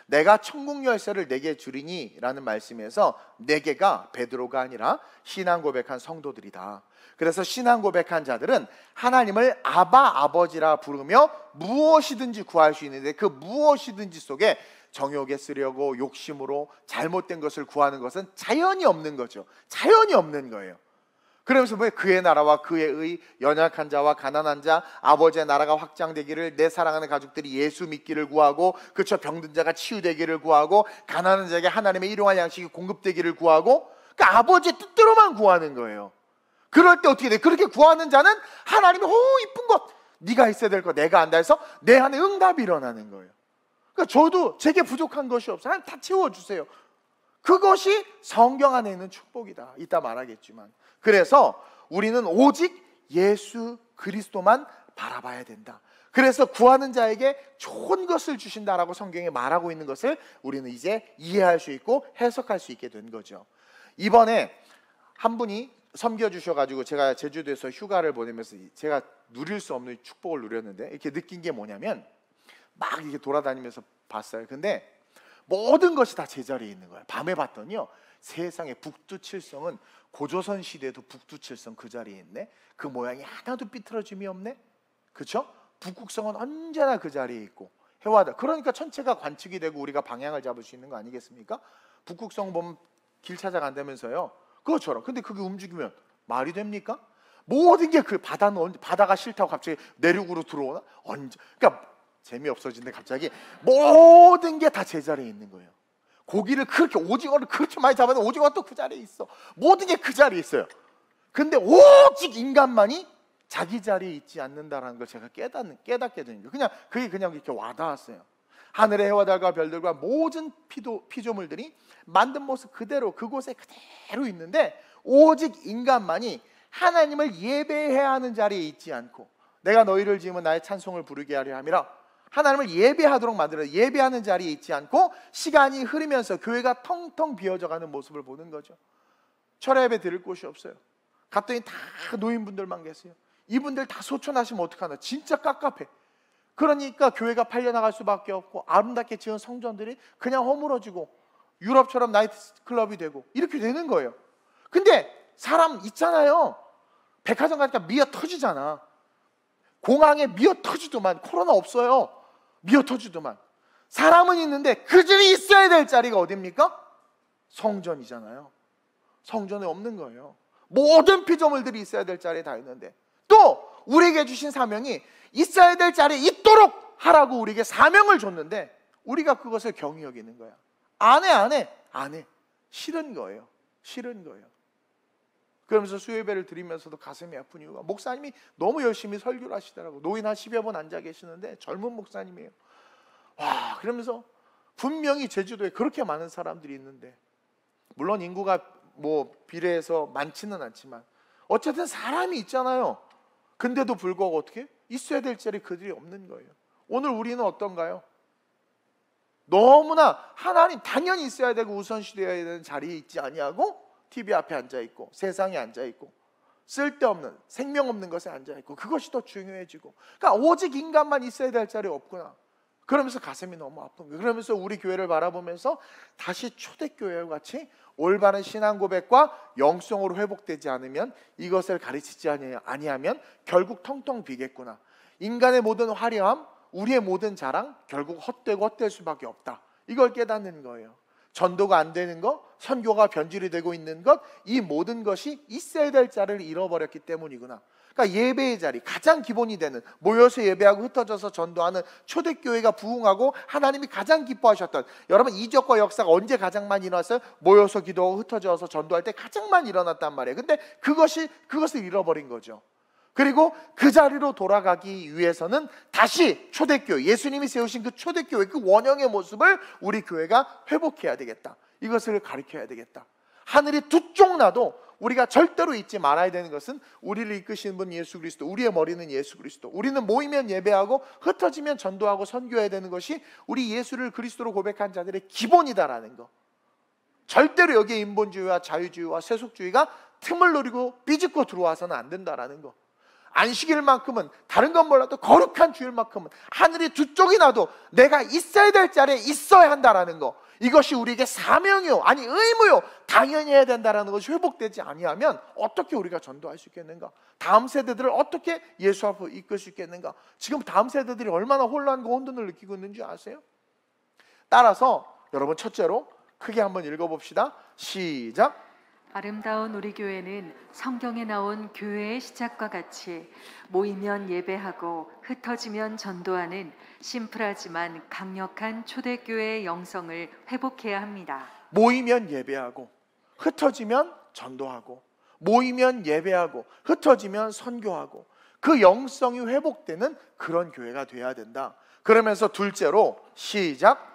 내가 천국 열쇠를 내게 주리니라는 말씀에서 네 개가 베드로가 아니라 신앙 고백한 성도들이다. 그래서 신앙 고백한 자들은 하나님을 아바 아버지라 부르며 무엇이든지 구할 수 있는데 그 무엇이든지 속에 정욕에 쓰려고 욕심으로 잘못된 것을 구하는 것은 자연이 없는 거죠. 자연이 없는 거예요. 그러면서 뭐 그의 나라와 그의 의 연약한 자와 가난한 자 아버지의 나라가 확장되기를 내 사랑하는 가족들이 예수 믿기를 구하고 그쵸 병든 자가 치유되기를 구하고 가난한 자에게 하나님의 일용할 양식이 공급되기를 구하고 그 아버지의 뜻대로만 구하는 거예요. 그럴 때 어떻게 돼? 그렇게 구하는 자는 하나님이 오 이쁜 것 네가 있어야 될거 내가 안다 해서 내 안에 응답이 일어나는 거예요. 그러니까 저도 제게 부족한 것이 없어요. 하나님 다 채워주세요. 그것이 성경 안에 있는 축복이다. 이따 말하겠지만. 그래서 우리는 오직 예수 그리스도만 바라봐야 된다. 그래서 구하는 자에게 좋은 것을 주신다라고 성경에 말하고 있는 것을 우리는 이제 이해할 수 있고 해석할 수 있게 된 거죠. 이번에 한 분이 섬겨 주셔 가지고 제가 제주도에서 휴가를 보내면서 제가 누릴 수 없는 축복을 누렸는데 이렇게 느낀 게 뭐냐면 막 이렇게 돌아다니면서 봤어요. 근데 모든 것이 다 제자리에 있는 거예요. 밤에 봤더니요. 세상에 북두칠성은 고조선 시대에도 북두칠성 그 자리에 있네. 그 모양이 하나도 삐뚤어짐이 없네. 그렇죠? 북극성은 언제나 그 자리에 있고 해와다. 그러니까 전체가 관측이 되고 우리가 방향을 잡을 수 있는 거 아니겠습니까? 북극성 보면 길 찾아간다면서요. 그것처럼. 근데 그게 움직이면 말이 됩니까? 모든 게 그 바다는 바다가 싫다고 갑자기 내륙으로 들어오나? 언제? 그러니까 재미 없어진데 갑자기 모든 게 다 제자리에 있는 거예요. 고기를 그렇게 오징어를 그렇게 많이 잡았는데 오징어가 또그 자리에 있어. 모든 게 그 자리에 있어요. 근데 오직 인간만이 자기 자리에 있지 않는다라는 걸 제가 깨닫는 깨닫게 된 거예요. 그냥 그게 그냥 이렇게 와닿았어요. 하늘의 해와 달과 별들과 모든 피도, 피조물들이 만든 모습 그대로 그곳에 그대로 있는데 오직 인간만이 하나님을 예배해야 하는 자리에 있지 않고 내가 너희를 지으면 나의 찬송을 부르게 하려 함이라 하나님을 예배하도록 만들어 예배하는 자리에 있지 않고 시간이 흐르면서 교회가 텅텅 비어져 가는 모습을 보는 거죠. 철야 예배 드릴 곳이 없어요. 갔더니 다 노인분들만 계세요. 이분들 다 소천하시면 어떡하나. 진짜 깝깝해. 그러니까 교회가 팔려나갈 수밖에 없고 아름답게 지은 성전들이 그냥 허물어지고 유럽처럼 나이트클럽이 되고 이렇게 되는 거예요. 근데 사람 있잖아요. 백화점 가니까 미어 터지잖아. 공항에 미어 터지더만 코로나 없어요. 미어 터지더만. 사람은 있는데 그들이 있어야 될 자리가 어딥니까? 성전이잖아요. 성전에 없는 거예요. 모든 피조물들이 있어야 될 자리에 다 있는데 또 우리에게 주신 사명이 있어야 될 자리에 있도록 하라고 우리에게 사명을 줬는데 우리가 그것을 경히 여기는 거야. 안 해, 안 해, 안 해. 싫은 거예요. 싫은 거예요. 그러면서 수요예배를 드리면서도 가슴이 아픈 이유가 목사님이 너무 열심히 설교를 하시더라고. 노인 한 10여 분 앉아 계시는데 젊은 목사님이에요. 와, 그러면서 분명히 제주도에 그렇게 많은 사람들이 있는데 물론 인구가 뭐 비례해서 많지는 않지만 어쨌든 사람이 있잖아요. 근데도 불구하고 어떻게 있어야 될 자리 그들이 없는 거예요. 오늘 우리는 어떤가요? 너무나 하나님 당연히 있어야 되고 우선시 되어야 되는 자리에 있지 아니하고 TV 앞에 앉아 있고 세상에 앉아 있고 쓸데없는 생명 없는 것에 앉아 있고 그것이 더 중요해지고 그러니까 오직 인간만 있어야 될 자리 없구나. 그러면서 가슴이 너무 아픈 거예요. 그러면서 우리 교회를 바라보면서 다시 초대교회와 같이 올바른 신앙 고백과 영성으로 회복되지 않으면 이것을 가르치지 아니하면 결국 텅텅 비겠구나. 인간의 모든 화려함, 우리의 모든 자랑 결국 헛되고 헛될 수밖에 없다. 이걸 깨닫는 거예요. 전도가 안 되는 것, 선교가 변질이 되고 있는 것, 이 모든 것이 있어야 될 자를 잃어버렸기 때문이구나. 그러니까 예배의 자리, 가장 기본이 되는 모여서 예배하고 흩어져서 전도하는 초대교회가 부흥하고 하나님이 가장 기뻐하셨던 여러분 이적과 역사가 언제 가장 많이 일어났어요? 모여서 기도하고 흩어져서 전도할 때 가장 많이 일어났단 말이에요. 근데 그것이 그것을 잃어버린 거죠. 그리고 그 자리로 돌아가기 위해서는 다시 초대교회, 예수님이 세우신 그 초대교회, 그 원형의 모습을 우리 교회가 회복해야 되겠다. 이것을 가르쳐야 되겠다. 하늘이 두 쪽 나도 우리가 절대로 잊지 말아야 되는 것은 우리를 이끄시는 분 예수 그리스도, 우리의 머리는 예수 그리스도. 우리는 모이면 예배하고 흩어지면 전도하고 선교해야 되는 것이 우리 예수를 그리스도로 고백한 자들의 기본이다라는 거. 절대로 여기에 인본주의와 자유주의와 세속주의가 틈을 노리고 삐집고 들어와서는 안 된다라는 거. 안식일만큼은 다른 건 몰라도 거룩한 주일만큼은 하늘이 두 쪽이 나도 내가 있어야 될 자리에 있어야 한다라는 거. 이것이 우리에게 사명이요 아니 의무요 당연히 해야 된다라는 것이 회복되지 아니하면 어떻게 우리가 전도할 수 있겠는가? 다음 세대들을 어떻게 예수 앞으로 이끌 수 있겠는가? 지금 다음 세대들이 얼마나 혼란과 혼돈을 느끼고 있는지 아세요? 따라서 여러분 첫째로 크게 한번 읽어봅시다. 시작 아름다운 우리 교회는 성경에 나온 교회의 시작과 같이 모이면 예배하고 흩어지면 전도하는 심플하지만 강력한 초대교회의 영성을 회복해야 합니다. 모이면 예배하고 흩어지면 전도하고 모이면 예배하고 흩어지면 선교하고 그 영성이 회복되는 그런 교회가 돼야 된다. 그러면서 둘째로 시작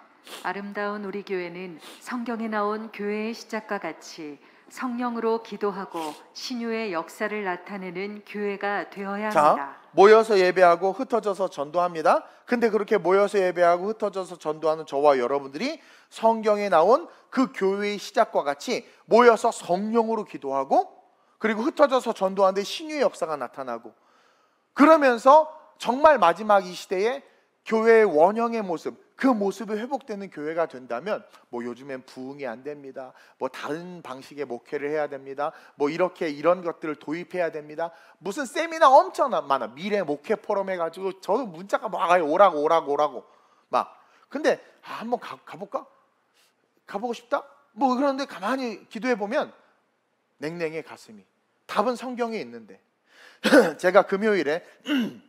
아름다운 우리 교회는 성경에 나온 교회의 시작과 같이 성령으로 기도하고 신유의 역사를 나타내는 교회가 되어야 합니다. 자, 모여서 예배하고 흩어져서 전도합니다. 근데 그렇게 모여서 예배하고 흩어져서 전도하는 저와 여러분들이 성경에 나온 그 교회의 시작과 같이 모여서 성령으로 기도하고 그리고 흩어져서 전도하는데 신유의 역사가 나타나고 그러면서 정말 마지막 이 시대에 교회의 원형의 모습, 그 모습이 회복되는 교회가 된다면 뭐 요즘엔 부흥이 안 됩니다. 뭐 다른 방식의 목회를 해야 됩니다. 뭐 이렇게 이런 것들을 도입해야 됩니다. 무슨 세미나 엄청 많아. 미래 목회 포럼 해 가지고 저도 문자가 막. 오라고 오라고 오라고 막. 근데 아, 한번 가, 가볼까? 가보고 싶다? 뭐 그런데 가만히 기도해 보면 냉랭해 가슴이. 답은 성경에 있는데 제가 금요일에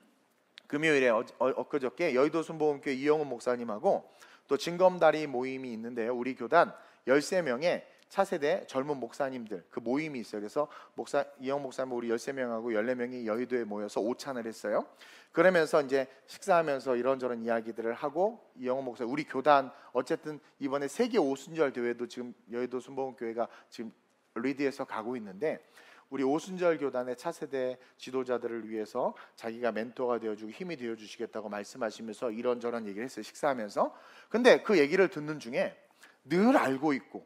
금요일에 어, 어, 엊그저께 여의도 순복음교회 이영훈 목사님하고 또 진검다리 모임이 있는데요. 우리 교단 13명의 차세대 젊은 목사님들 그 모임이 있어요. 그래서 목사 이영 목사님 우리 13명하고 14명이 여의도에 모여서 오찬을 했어요. 그러면서 이제 식사하면서 이런저런 이야기들을 하고 이영호 목사 우리 교단 어쨌든 이번에 세계 오순절 대회도 지금 여의도 순복음교회가 지금 리드에서 가고 있는데 우리 오순절 교단의 차세대 지도자들을 위해서 자기가 멘토가 되어주고 힘이 되어주시겠다고 말씀하시면서 이런저런 얘기를 했어요 식사하면서. 근데 그 얘기를 듣는 중에 늘 알고 있고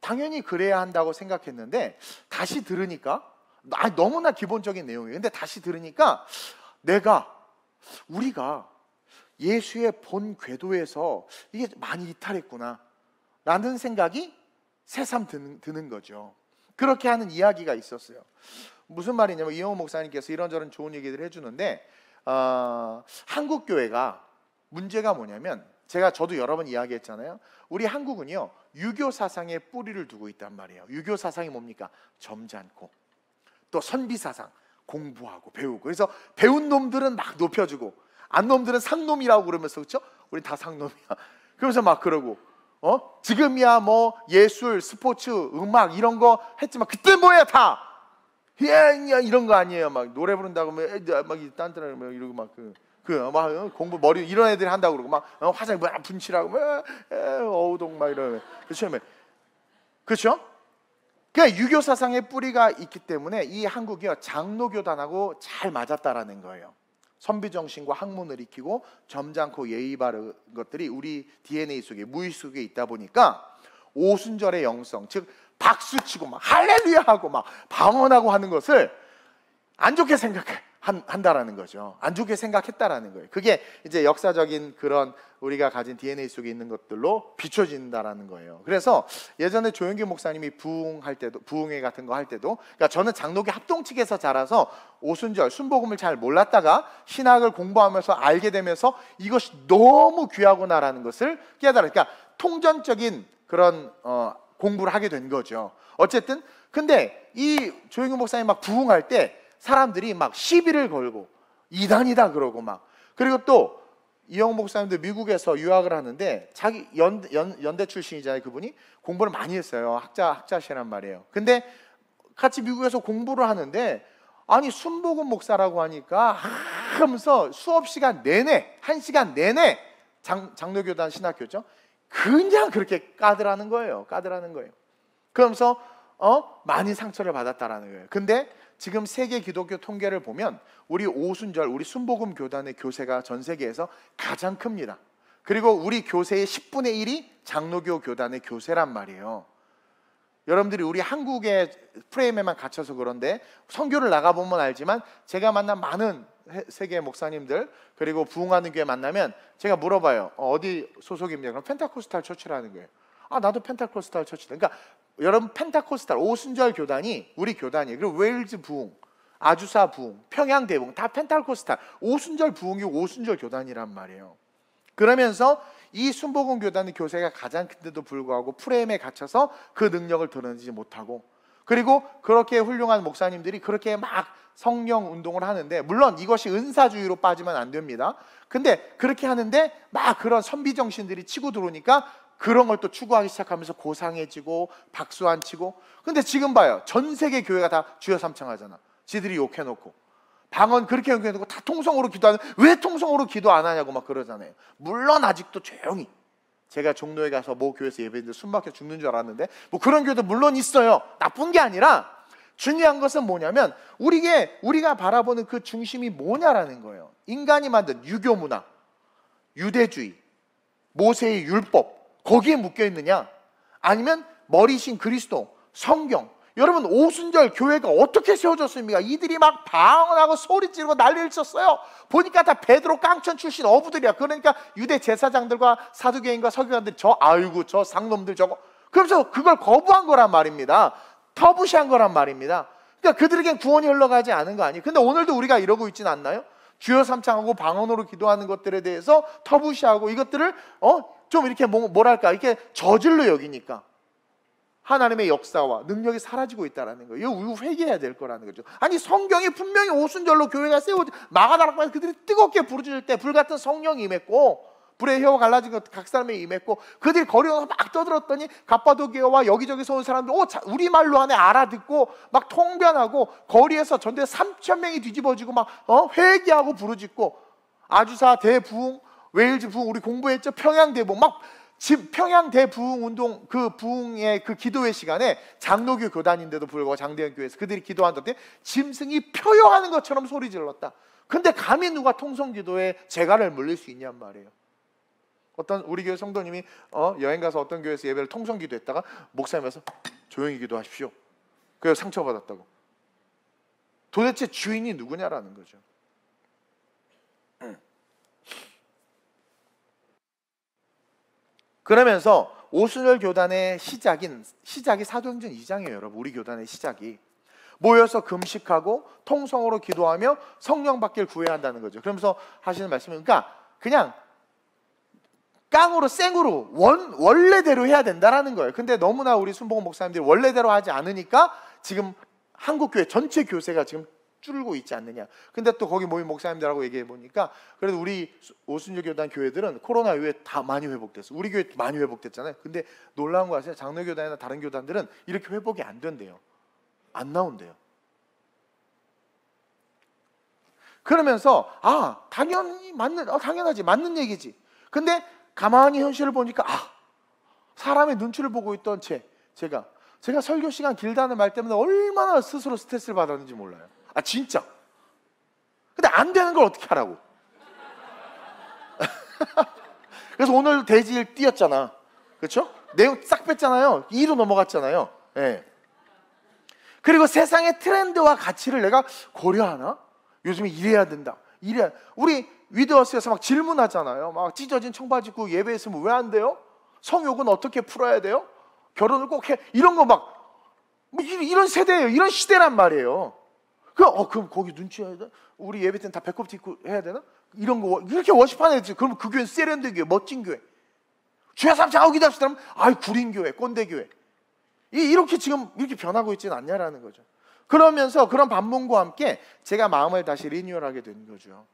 당연히 그래야 한다고 생각했는데 다시 들으니까 아, 너무나 기본적인 내용이에요. 근데 다시 들으니까 내가 우리가 예수의 본 궤도에서 이게 많이 이탈했구나 라는 생각이 새삼 드는, 드는 거죠 그렇게 하는 이야기가 있었어요. 무슨 말이냐면 이영호 목사님께서 이런저런 좋은 얘기들을 해주는데 어, 한국 교회가 문제가 뭐냐면 제가 저도 여러 번 이야기했잖아요. 우리 한국은요 유교 사상에 뿌리를 두고 있단 말이에요. 유교 사상이 뭡니까? 점잖고 또 선비 사상 공부하고 배우고 그래서 배운 놈들은 막 높여주고 안 놈들은 상놈이라고 그러면서 그렇죠? 우리 다 상놈이야. 그러면서 막 그러고 어? 지금이야 뭐 예술, 스포츠, 음악 이런 거 했지만 그때 뭐야 다. 야, 야 이런 거 아니에요. 막 노래 부른다고 막 딴딴 막 이러고 막그 그막 어, 공부 머리 이런 애들이 한다고 그러고 막 어, 화장 막 분칠하고 막 어우동 막 이러면 그렇죠? 그렇죠? 그 유교 사상의 뿌리가 있기 때문에 이 한국이요 장로교단하고 잘 맞았다라는 거예요. 선비 정신과 학문을 익히고 점잖고 예의 바른 것들이 우리 DNA 속에 무의식 속에 있다 보니까 오순절의 영성 즉 박수 치고 막 할렐루야 하고 막 방언하고 하는 것을 안 좋게 생각해 한다라는 거죠. 안 좋게 생각했다라는 거예요. 그게 이제 역사적인 그런 우리가 가진 DNA 속에 있는 것들로 비춰진다라는 거예요. 그래서 예전에 조영기 목사님이 부흥할 때도 부흥회 같은 거 할 때도 그러니까 저는 장로교 합동 측에서 자라서 오순절 순복음을 잘 몰랐다가 신학을 공부하면서 알게 되면서 이것이 너무 귀하구나라는 것을 깨달아. 그러니까 통전적인 그런 어, 공부를 하게 된 거죠. 어쨌든 근데 이 조영기 목사님 막 부흥할 때 사람들이 막 시비를 걸고 이단이다 그러고 막. 그리고 또 이영 목사님도 미국에서 유학을 하는데 자기 연, 연, 연대 출신이잖아요 그분이. 공부를 많이 했어요. 학자 학자시란 말이에요. 근데 같이 미국에서 공부를 하는데 아니 순복음 목사라고 하니까 하면서 수업 시간 내내 한 시간 내내 장, 장로교단 신학교죠. 그냥 그렇게 까드라는 거예요. 까드라는 거예요. 그러면서 어? 많이 상처를 받았다라는 거예요. 근데 지금 세계 기독교 통계를 보면 우리 오순절, 우리 순복음 교단의 교세가 전 세계에서 가장 큽니다. 그리고 우리 교세의 10분의 1이 장로교 교단의 교세란 말이에요. 여러분들이 우리 한국의 프레임에만 갇혀서 그런데 선교를 나가 보면 알지만 제가 만난 많은 해- 세계 목사님들 그리고 부흥하는 교회 만나면 제가 물어봐요. 어, 어디 소속입니까? 그럼 Pentecostal church라는 거예요. 아 나도 Pentecostal church다. 그러니까 여러분 Pentecostal 오순절 교단이 우리 교단이에요. 그리고 웨일즈 부흥, 아주사 부흥, 평양 대부흥 다 Pentecostal 오순절 부흥이 오순절 교단이란 말이에요. 그러면서 이 순복음 교단의 교세가 가장 큰데도 불구하고 프레임에 갇혀서 그 능력을 드러내지 못하고 그리고 그렇게 훌륭한 목사님들이 그렇게 막 성령 운동을 하는데 물론 이것이 은사주의로 빠지면 안 됩니다. 근데 그렇게 하는데 막 그런 선비 정신들이 치고 들어오니까 그런 걸 또 추구하기 시작하면서 고상해지고 박수 안 치고 근데 지금 봐요. 전 세계 교회가 다 주여 삼창하잖아. 지들이 욕해 놓고 방언 그렇게 연결해놓고 다 통성으로 기도하는 왜 통성으로 기도 안 하냐고 막 그러잖아요. 물론 아직도 조용히 제가 종로에 가서 모 교회에서 예배했는데 숨 막혀 죽는 줄 알았는데 뭐 그런 교회도 물론 있어요. 나쁜 게 아니라 중요한 것은 뭐냐면 우리게 우리가 바라보는 그 중심이 뭐냐라는 거예요. 인간이 만든 유교 문화, 유대주의, 모세의 율법 거기에 묶여 있느냐? 아니면 머리신 그리스도, 성경 여러분 오순절 교회가 어떻게 세워졌습니까? 이들이 막 방언하고 소리 지르고 난리를 쳤어요. 보니까 다 베드로 깡천 출신 어부들이야. 그러니까 유대 제사장들과 사두개인과 서기관들이 저 아이고 저 상놈들 저거 그러면서 그걸 거부한 거란 말입니다. 터부시한 거란 말입니다. 그러니까 그들에겐 구원이 흘러가지 않은 거 아니에요. 근데 오늘도 우리가 이러고 있지는 않나요? 주여 삼창하고 방언으로 기도하는 것들에 대해서 터부시하고 이것들을 어 좀 이렇게 뭐, 뭐랄까 이렇게 저질로 여기니까 하나님의 역사와 능력이 사라지고 있다라는 거예요. 이거 회개해야 될 거라는 거죠. 아니 성경이 분명히 오순절로 교회가 세워지 마가다락방에 그들이 뜨겁게 부르짖을 때 불같은 성령이 임했고 불의 혀가 갈라진 것각 사람에 임했고 그들이 거리에서 막 떠들었더니 갑바도기와 여기저기서 온 사람들 오 자, 우리 말로 안에 알아듣고 막 통변하고 거리에서 전대 3천 명이 뒤집어지고 막 어? 회개하고 부르짖고 아주사 대부흥 웨일즈 부흥 우리 공부했죠 평양 대부흥 막집 평양 대부흥 운동 그 부흥의 그 기도회 시간에 장로교 교단인데도 불구하고 장대현 교회에서 그들이 기도한다 때 짐승이 표효하는 것처럼 소리 질렀다. 근데 감히 누가 통성 기도에 재갈을 물릴 수 있냔 말이에요. 어떤 우리 교회 성도님이 어, 여행 가서 어떤 교회에서 예배를 통성 기도했다가 목사님에서 조용히 기도하십시오. 그래서 상처받았다고. 도대체 주인이 누구냐라는 거죠. 그러면서 오순절 교단의 시작인 시작이 사도행전 2장이에요, 여러분. 우리 교단의 시작이 모여서 금식하고 통성으로 기도하며 성령 받길 구해야 한다는 거죠. 그러면서 하시는 말씀은 그러니까 그냥 깡으로 생으로 원 원래대로 해야 된다라는 거예요. 근데 너무나 우리 순복음 목사님들이 원래대로 하지 않으니까 지금 한국 교회 전체 교세가 지금 줄고 있지 않느냐. 근데 또 거기 모인 목사님들하고 얘기해 보니까 그래도 우리 오순절 교단 교회들은 코로나 이후에 다 많이 회복됐어. 우리 교회 많이 회복됐잖아요. 근데 놀라운 거 아세요? 장로 교단이나 다른 교단들은 이렇게 회복이 안 된대요. 안 나온대요. 그러면서 아 당연히 맞는 어, 당연하지 맞는 얘기지. 근데 가만히 현실을 보니까 아 사람의 눈치를 보고 있던 제 제가 제가 설교 시간 길다는 말 때문에 얼마나 스스로 스트레스를 받았는지 몰라요. 아 진짜. 근데 안 되는 걸 어떻게 하라고? 그래서 오늘 대지일 띄었잖아. 그렇죠? 내용 싹 뺐잖아요. 2로 넘어갔잖아요. 예. 그리고 세상의 트렌드와 가치를 내가 고려하나? 요즘에 이래야 된다. 이래 우리 위드어스에서 막 질문하잖아요. 막 찢어진 청바지 입고 예배했으면 왜 안 돼요? 성욕은 어떻게 풀어야 돼요? 결혼을 꼭 해. 이런 거 막 뭐 이- 이런 세대예요. 이런 시대란 말이에요. 그, 어, 그럼 거기 눈치 해야 돼? 우리 예배 때는 다 배꼽 짚고 해야 되나? 이런 거 이렇게 worship하는 애들 그럼 그 교회는 세련된 교회, 멋진 교회. 주여 삼창하고 기도합시다. 그러면 아이 구린 교회, 꼰대 교회. 이 이렇게 지금 이렇게 변하고 있지는 않냐라는 거죠. 그러면서 그런 반문과 함께 제가 마음을 다시 renewal하게 된 거죠.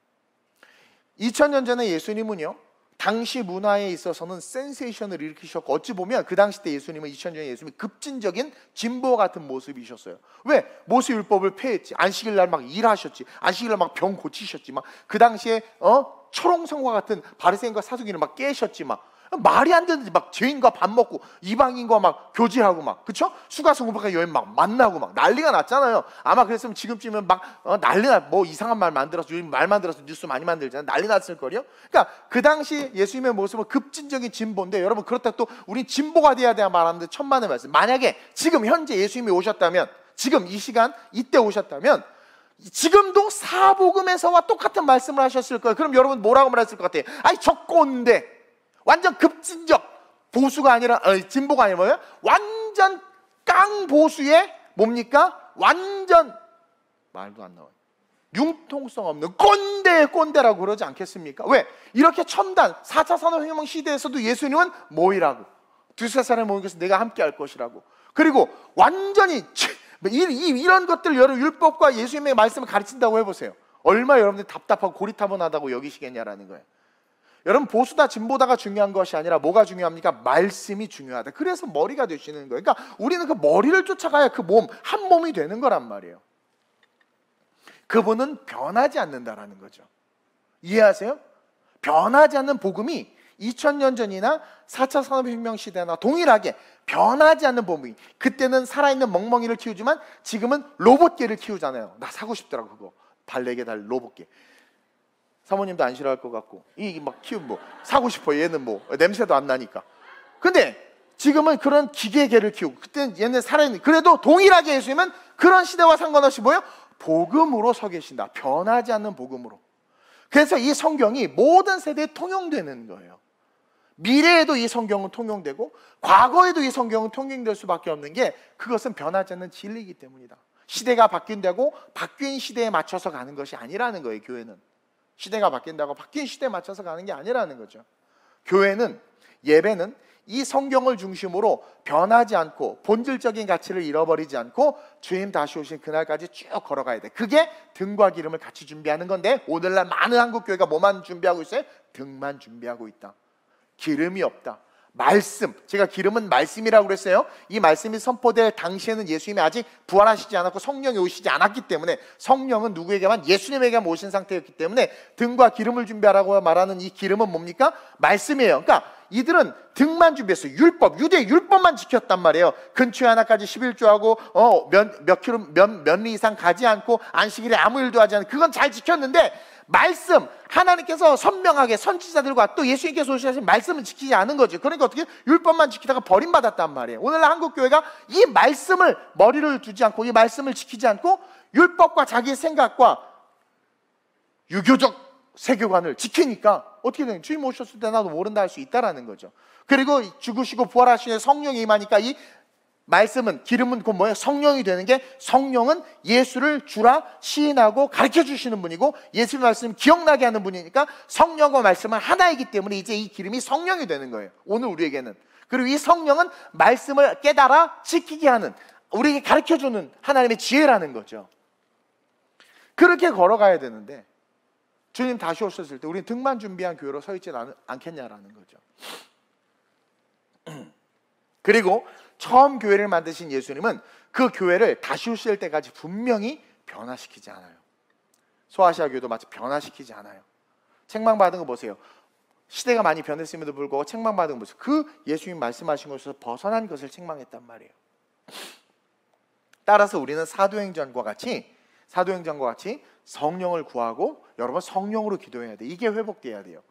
2000년 전에 예수님은요. 당시 문화에 있어서는 센세이션을 일으키셨고 어찌 보면 그 당시 때 예수님은 2000년 전에 예수님이 급진적인 진보 같은 모습이셨어요. 왜? 모세 율법을 폐했지. 안식일 날 막 일하셨지. 안식일 날 막 병 고치셨지. 막 그 당시에 어 초롱성과 같은 바리새인과 사두기를 막 깨셨지 막 말이 안 되는지 막 죄인과 밥 먹고 이방인과 막 교제하고 막 그쵸? 수가 성부가 여행 막 만나고 막 난리가 났잖아요. 아마 그랬으면 지금쯤은 막 어, 난리 나뭐 이상한 말 만들어서 요즘 말 만들어서 뉴스 많이 만들잖아요. 난리 났을 거요. 그러니까 그 당시 예수님의 모습은 급진적인 진보인데 여러분 그렇다고 또 우린 진보가 돼야 돼야 말하는데 천만의 말씀. 만약에 지금 현재 예수님이 오셨다면 지금 이 시간 이때 오셨다면 지금도 사복음에서와 똑같은 말씀을 하셨을 거예요. 그럼 여러분 뭐라고 말했을 것 같아요? 아이 저 꼰대 완전 급진적 보수가 아니라 어, 진보가 아니라 뭐예요? 완전 깡 보수의 뭡니까? 완전 말도 안 나와요. 융통성 없는 꼰대 꼰대라고 그러지 않겠습니까? 왜? 이렇게 첨단 4차 산업혁명 시대에서도 예수님은 모이라고 두세 사람이 모이겠서 내가 함께 할 것이라고 그리고 완전히 이런 것들 여러 율법과 예수님의 말씀을 가르친다고 해보세요. 얼마 여러분들이 답답하고 고리타분하다고 여기시겠냐라는 거예요. 여러분 보수다 진보다가 중요한 것이 아니라 뭐가 중요합니까? 말씀이 중요하다. 그래서 머리가 되시는 거예요. 그러니까 우리는 그 머리를 쫓아가야 그 몸 한 몸이 되는 거란 말이에요. 그분은 변하지 않는다라는 거죠. 이해하세요? 변하지 않는 복음이 2000년 전이나 4차 산업혁명 시대나 동일하게 변하지 않는 복음이 그때는 살아있는 멍멍이를 키우지만 지금은 로봇개를 키우잖아요. 나 사고 싶더라고 그거. 달래게 달 로봇개. 사모님도 안 싫어할 것 같고 이 막 키우면 뭐 사고 싶어. 얘는 뭐 냄새도 안 나니까. 근데 지금은 그런 기계개를 키우고 그때는 얘는 살아있는 그래도 동일하게 예수님은 그런 시대와 상관없이 뭐요? 복음으로 서 계신다. 변하지 않는 복음으로. 그래서 이 성경이 모든 세대에 통용되는 거예요. 미래에도 이 성경은 통용되고 과거에도 이 성경은 통용될 수밖에 없는 게 그것은 변하지 않는 진리이기 때문이다. 시대가 바뀐다고 바뀐 시대에 맞춰서 가는 것이 아니라는 거예요 교회는 시대가 바뀐다고 바뀐 시대에 맞춰서 가는 게 아니라는 거죠. 교회는 예배는 이 성경을 중심으로 변하지 않고 본질적인 가치를 잃어버리지 않고 주님 다시 오신 그날까지 쭉 걸어가야 돼. 그게 등과 기름을 같이 준비하는 건데 오늘날 많은 한국 교회가 뭐만 준비하고 있어요? 등만 준비하고 있다. 기름이 없다. 말씀. 제가 기름은 말씀이라고 그랬어요. 이 말씀이 선포될 당시에는 예수님이 아직 부활하시지 않았고 성령이 오시지 않았기 때문에 성령은 누구에게만 예수님에게만 오신 상태였기 때문에 등과 기름을 준비하라고 말하는 이 기름은 뭡니까? 말씀이에요. 그러니까 이들은 등만 준비했어요. 율법, 유대 율법만 지켰단 말이에요. 근처에 하나까지 11조하고 어, 몇, 몇 킬로 몇, 몇 이상 가지 않고 안식일에 아무 일도 하지 않고 그건 잘 지켰는데 말씀 하나님께서 선명하게 선지자들과 또 예수님께서 오시신 말씀을 지키지 않은 거죠. 그러니까 어떻게 율법만 지키다가 버림받았단 말이에요. 오늘날 한국 교회가 이 말씀을 머리를 두지 않고 이 말씀을 지키지 않고 율법과 자기 생각과 유교적 세계관을 지키니까 어떻게 되는 주님 오셨을 때 나도 모른다 할 수 있다라는 거죠. 그리고 죽으시고 부활하시는 성령이 임하니까 이 말씀은 기름은 곧 뭐예요? 성령이 되는 게 성령은 예수를 주라 시인하고 가르쳐 주시는 분이고 예수의 말씀 기억나게 하는 분이니까 성령과 말씀은 하나이기 때문에 이제 이 기름이 성령이 되는 거예요. 오늘 우리에게는. 그리고 이 성령은 말씀을 깨달아 지키게 하는 우리에게 가르쳐 주는 하나님의 지혜라는 거죠. 그렇게 걸어가야 되는데 주님 다시 오셨을 때 우리는 등만 준비한 교회로 서 있지 않겠냐라는 거죠. 그리고 처음 교회를 만드신 예수님은 그 교회를 다시 오실 때까지 분명히 변화시키지 않아요. 소아시아 교회도 마치 변화시키지 않아요. 책망받은 거 보세요. 시대가 많이 변했음에도 불구하고 책망받은 거 보세요. 그 예수님 말씀하신 것에서 벗어난 것을 책망했단 말이에요. 따라서 우리는 사도행전과 같이 사도행전과 같이 성령을 구하고 여러분 성령으로 기도해야 돼. 이게 회복돼야 돼요.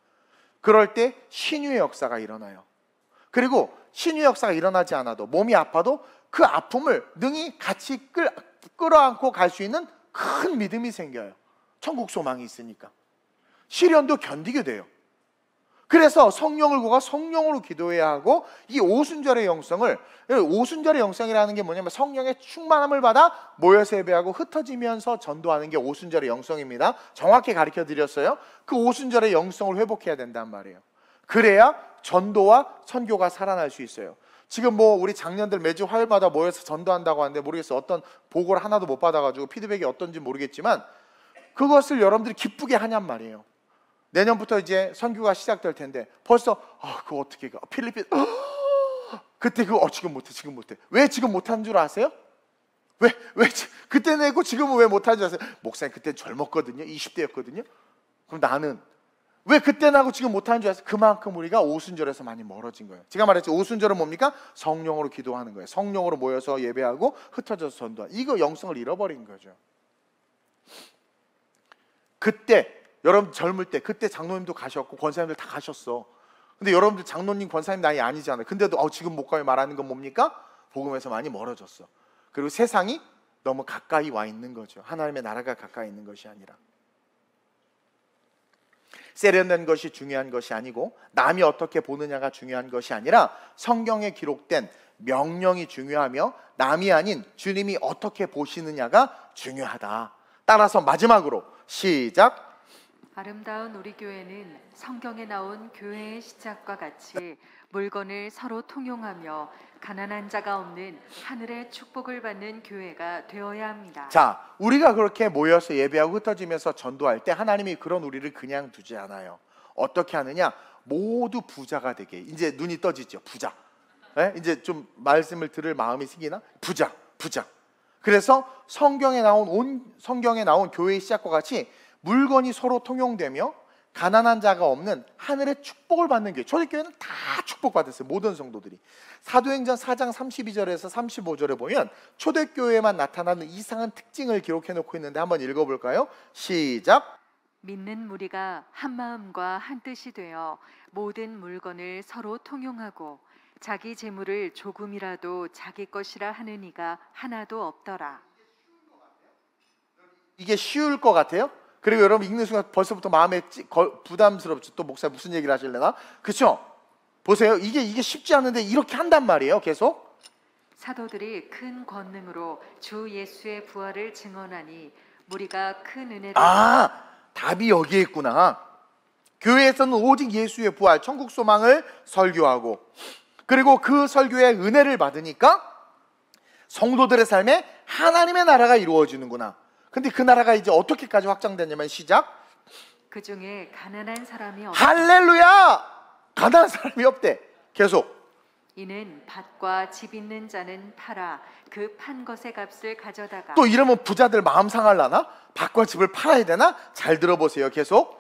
그럴 때 신유의 역사가 일어나요. 그리고 신유 역사가 일어나지 않아도 몸이 아파도 그 아픔을 능히 같이 끌, 끌어안고 갈 수 있는 큰 믿음이 생겨요. 천국 소망이 있으니까. 시련도 견디게 돼요. 그래서 성령을 구가 성령으로 기도해야 하고 이 오순절의 영성을 오순절의 영성이라는 게 뭐냐면 성령의 충만함을 받아 모여서 예배하고 흩어지면서 전도하는 게 오순절의 영성입니다. 정확히 가르쳐 드렸어요. 그 오순절의 영성을 회복해야 된단 말이에요. 그래야 전도와 선교가 살아날 수 있어요. 지금 뭐 우리 작년들 매주 화요일마다 모여서 전도한다고 하는데 모르겠어요. 어떤 보고를 하나도 못 받아가지고 피드백이 어떤지 모르겠지만 그것을 여러분들이 기쁘게 하냔 말이에요. 내년부터 이제 선교가 시작될 텐데 벌써 아 그거 어떻게 가 필리핀 그때 그거 어 지금 못해 지금 못해 왜 지금 못한 줄 아세요? 왜 왜 그때 내고 지금은 왜 못한 줄 아세요? 목사님 그때 젊었거든요 20대였거든요 그럼 나는 왜 그때는 하고 지금 못하는 줄 알았어요? 그만큼 우리가 오순절에서 많이 멀어진 거예요. 제가 말했죠. 오순절은 뭡니까? 성령으로 기도하는 거예요. 성령으로 모여서 예배하고 흩어져서 전도하는. 이거 영성을 잃어버린 거죠. 그때 여러분 젊을 때 그때 장로님도 가셨고 권사님들 다 가셨어. 근데 여러분들 장로님 권사님 나이 아니잖아요. 근데도 어, 지금 못 가요 말하는 건 뭡니까? 복음에서 많이 멀어졌어. 그리고 세상이 너무 가까이 와 있는 거죠. 하나님의 나라가 가까이 있는 것이 아니라. 세련된 것이 중요한 것이 아니고 남이 어떻게 보느냐가 중요한 것이 아니라 성경에 기록된 명령이 중요하며 남이 아닌 주님이 어떻게 보시느냐가 중요하다. 따라서 마지막으로 시작. 아름다운 우리 교회는 성경에 나온 교회의 시작과 같이 물건을 서로 통용하며 가난한 자가 없는 하늘의 축복을 받는 교회가 되어야 합니다. 자, 우리가 그렇게 모여서 예배하고 흩어지면서 전도할 때 하나님이 그런 우리를 그냥 두지 않아요. 어떻게 하느냐? 모두 부자가 되게. 이제 눈이 떠지죠. 부자. 예? 이제 좀 말씀을 들을 마음이 생기나? 부자, 부자. 그래서 성경에 나온 온 성경에 나온 교회의 시작과 같이 물건이 서로 통용되며 가난한 자가 없는 하늘의 축복을 받는 교회. 초대교회는 다 축복받았어요. 모든 성도들이. 사도행전 4장 32절에서 35절에 보면 초대교회만 나타나는 이상한 특징을 기록해 놓고 있는데 한번 읽어 볼까요? 시작. 믿는 무리가 한 마음과 한 뜻이 되어 모든 물건을 서로 통용하고 자기 재물을 조금이라도 자기 것이라 하는 이가 하나도 없더라. 이게 쉬울 것 같아요? 그리고 여러분 읽는 순간 벌써부터 마음에 찌, 거, 부담스럽죠. 또 목사 무슨 얘기를 하실래나? 그렇죠? 보세요. 이게 이게 쉽지 않은데 이렇게 한단 말이에요. 계속. 사도들이 큰 권능으로 주 예수의 부활을 증언하니 무리가 큰 은혜를 아, 답이 여기에 있구나. 교회에서는 오직 예수의 부활, 천국 소망을 설교하고 그리고 그 설교의 은혜를 받으니까 성도들의 삶에 하나님의 나라가 이루어지는구나. 근데 그 나라가 이제 어떻게까지 확장되냐면 시작. 그 중에 가난한 사람이 없 할렐루야! 가난한 사람이 없대. 계속. 이는 밭과 집 있는 자는 팔아 그 판 것의 값을 가져다가 또 이러면 부자들 마음 상할라나? 밭과 집을 팔아야 되나? 잘 들어보세요. 계속.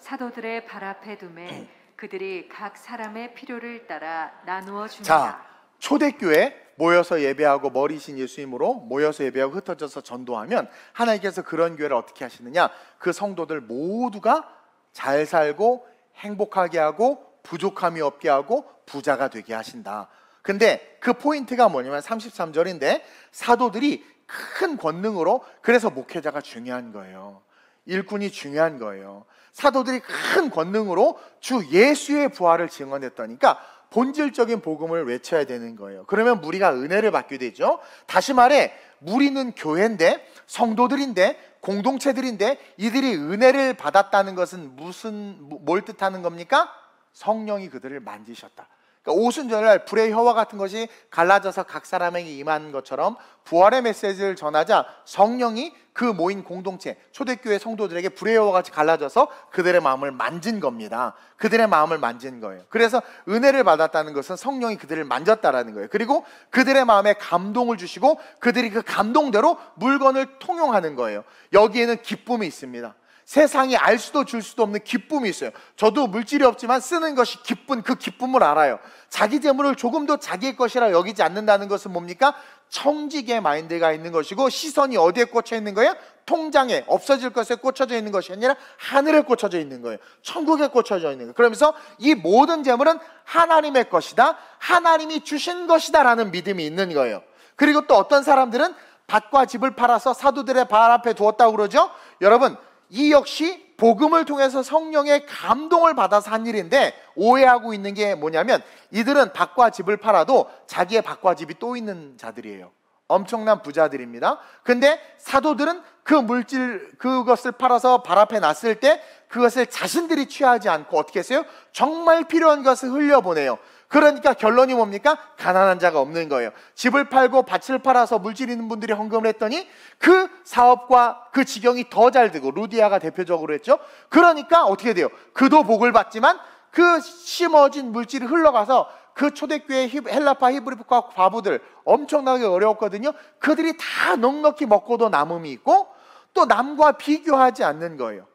사도들의 발 앞에 두매 그들이 각 사람의 필요를 따라 나누어 줍니다. 자, 초대교회 모여서 예배하고 머리신 예수님으로 모여서 예배하고 흩어져서 전도하면 하나님께서 그런 교회를 어떻게 하시느냐? 그 성도들 모두가 잘 살고 행복하게 하고 부족함이 없게 하고 부자가 되게 하신다. 근데 그 포인트가 뭐냐면 33절인데 사도들이 큰 권능으로 그래서 목회자가 중요한 거예요. 일꾼이 중요한 거예요. 사도들이 큰 권능으로 주 예수의 부활을 증언했다니까 본질적인 복음을 외쳐야 되는 거예요. 그러면 무리가 은혜를 받게 되죠. 다시 말해 무리는 교회인데 성도들인데 공동체들인데 이들이 은혜를 받았다는 것은 무슨 뭘 뜻하는 겁니까? 성령이 그들을 만지셨다. 그러니까 오순절날 불의 혀와 같은 것이 갈라져서 각 사람에게 임한 것처럼 부활의 메시지를 전하자 성령이 그 모인 공동체 초대교회 성도들에게 불의 혀와 같이 갈라져서 그들의 마음을 만진 겁니다. 그들의 마음을 만진 거예요. 그래서 은혜를 받았다는 것은 성령이 그들을 만졌다라는 거예요. 그리고 그들의 마음에 감동을 주시고 그들이 그 감동대로 물건을 통용하는 거예요. 여기에는 기쁨이 있습니다. 세상이 알 수도 줄 수도 없는 기쁨이 있어요. 저도 물질이 없지만 쓰는 것이 기쁜 그 기쁨을 알아요. 자기 재물을 조금도 자기의 것이라 여기지 않는다는 것은 뭡니까? 청지의 마인드가 있는 것이고 시선이 어디에 꽂혀 있는 거예요? 통장에 없어질 것에 꽂혀져 있는 것이 아니라 하늘에 꽂혀져 있는 거예요. 천국에 꽂혀져 있는 거예요. 그러면서 이 모든 재물은 하나님의 것이다. 하나님이 주신 것이다라는 믿음이 있는 거예요. 그리고 또 어떤 사람들은 밭과 집을 팔아서 사도들의 발 앞에 두었다고 그러죠. 여러분 이 역시 복음을 통해서 성령의 감동을 받아서 한 일인데 오해하고 있는 게 뭐냐면 이들은 밭과 집을 팔아도 자기의 밭과 집이 또 있는 자들이에요. 엄청난 부자들입니다. 근데 사도들은 그 물질 그것을 팔아서 발 앞에 놨을 때 그것을 자신들이 취하지 않고 어떻게 했어요? 정말 필요한 것을 흘려보내요. 그러니까 결론이 뭡니까? 가난한 자가 없는 거예요. 집을 팔고 밭을 팔아서 물질 있는 분들이 헌금을 했더니 그 사업과 그 지경이 더 잘 되고 루디아가 대표적으로 했죠. 그러니까 어떻게 돼요? 그도 복을 받지만 그 심어진 물질이 흘러가서 그 초대교회 헬라파 히브리파 과부들 엄청나게 어려웠거든요. 그들이 다 넉넉히 먹고도 남음이 있고 또 남과 비교하지 않는 거예요.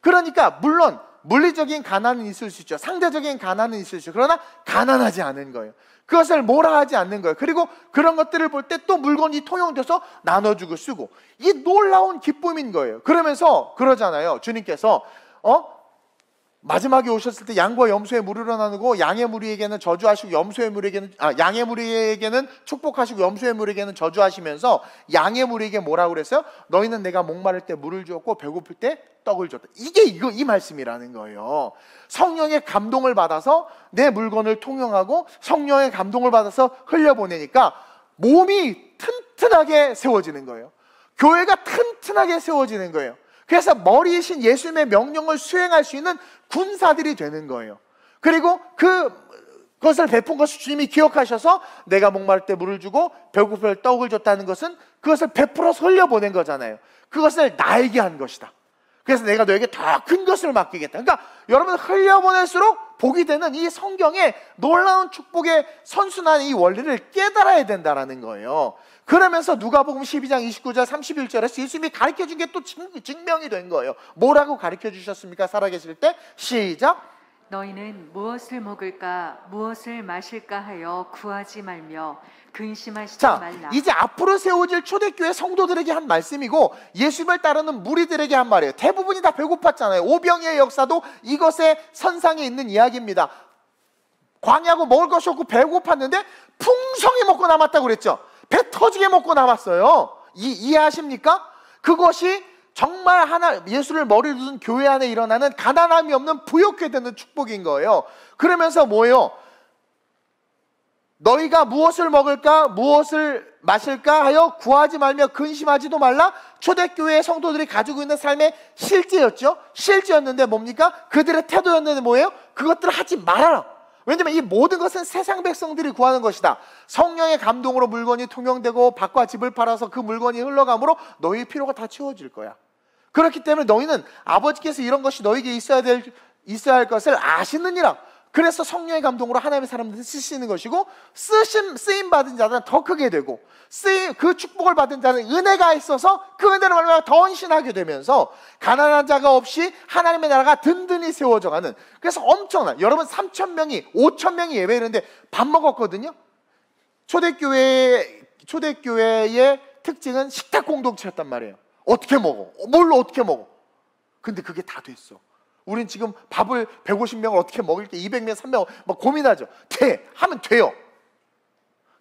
그러니까 물론 물리적인 가난은 있을 수 있죠. 상대적인 가난은 있을 수 있죠. 그러나 가난하지 않은 거예요. 그것을 뭐라 하지 않는 거예요. 그리고 그런 것들을 볼 때 또 물건이 통용돼서 나눠주고 쓰고 이 놀라운 기쁨인 거예요. 그러면서 그러잖아요. 주님께서 어 마지막에 오셨을 때 양과 염소의 무리로 나누고 양의 무리에게는 저주하시고 염소의 무리에게는 아 양의 무리에게는 축복하시고 염소의 무리에게는 저주하시면서 양의 무리에게 뭐라고 그랬어요? 너희는 내가 목마를 때 물을 주었고 배고플 때 떡을 줬다. 이게 이거 이 말씀이라는 거예요. 성령의 감동을 받아서 내 물건을 통용하고 성령의 감동을 받아서 흘려보내니까 몸이 튼튼하게 세워지는 거예요. 교회가 튼튼하게 세워지는 거예요. 그래서 머리이신 예수님의 명령을 수행할 수 있는 군사들이 되는 거예요. 그리고 그 그것을 베푼 것을 주님이 기억하셔서 내가 목마를 때 물을 주고 배고플 때 떡을 줬다는 것은 그것을 베풀어서 흘려보낸 거잖아요. 그것을 나에게 한 것이다. 그래서 내가 너에게 더 큰 것을 맡기겠다. 그러니까 여러분 흘려보낼수록 복이 되는 이 성경의 놀라운 축복의 선순환 이 원리를 깨달아야 된다라는 거예요. 그러면서 누가복음 12장 29절 31절에서 예수님이 가르쳐 준 게 또 증명이 된 거예요. 뭐라고 가르쳐 주셨습니까? 살아계실 때 시작 너희는 무엇을 먹을까 무엇을 마실까 하여 구하지 말며 근심하시지 자, 말라. 이제 앞으로 세워질 초대교회 성도들에게 한 말씀이고 예수님을 따르는 무리들에게 한 말이에요. 대부분이 다 배고팠잖아요. 오병이의 역사도 이것의 선상에 있는 이야기입니다. 광야고 먹을 것이 없고 배고팠는데 풍성히 먹고 남았다고 그랬죠. 배 터지게 먹고 남았어요. 이, 이해하십니까? 그것이 정말 하나 예수를 머리를 둔 교회 안에 일어나는 가난함이 없는 부욕해 되는 축복인 거예요. 그러면서 뭐예요? 너희가 무엇을 먹을까? 무엇을 마실까? 하여 구하지 말며 근심하지도 말라. 초대교회 성도들이 가지고 있는 삶의 실제였죠. 실제였는데 뭡니까? 그들의 태도였는데 뭐예요? 그것들을 하지 말아라. 왜냐면 이 모든 것은 세상 백성들이 구하는 것이다. 성령의 감동으로 물건이 통용되고 밭과 집을 팔아서 그 물건이 흘러가므로 너희 필요가 다 채워질 거야. 그렇기 때문에 너희는 아버지께서 이런 것이 너에게 있어야 될 있어야 할 것을 아시느니라 그래서 성령의 감동으로 하나님의 사람들을 쓰시는 것이고 쓰심 쓰임 받은 자들은 더 크게 되고 쓰임 그 축복을 받은 자는 은혜가 있어서 그 은혜를 얼마나 더 헌신하게 되면서 가난한 자가 없이 하나님의 나라가 든든히 세워져 가는 그래서 엄청난 여러분 3천 명이 5천 명이 예배했는데 밥 먹었거든요. 초대교회 초대교회의 특징은 식탁 공동체였단 말이에요. 어떻게 먹어? 뭘로 어떻게 먹어? 근데 그게 다 됐어. 우린 지금 밥을 150명을 어떻게 먹일게 200명, 300명 막 고민하죠. 돼. 하면 돼요.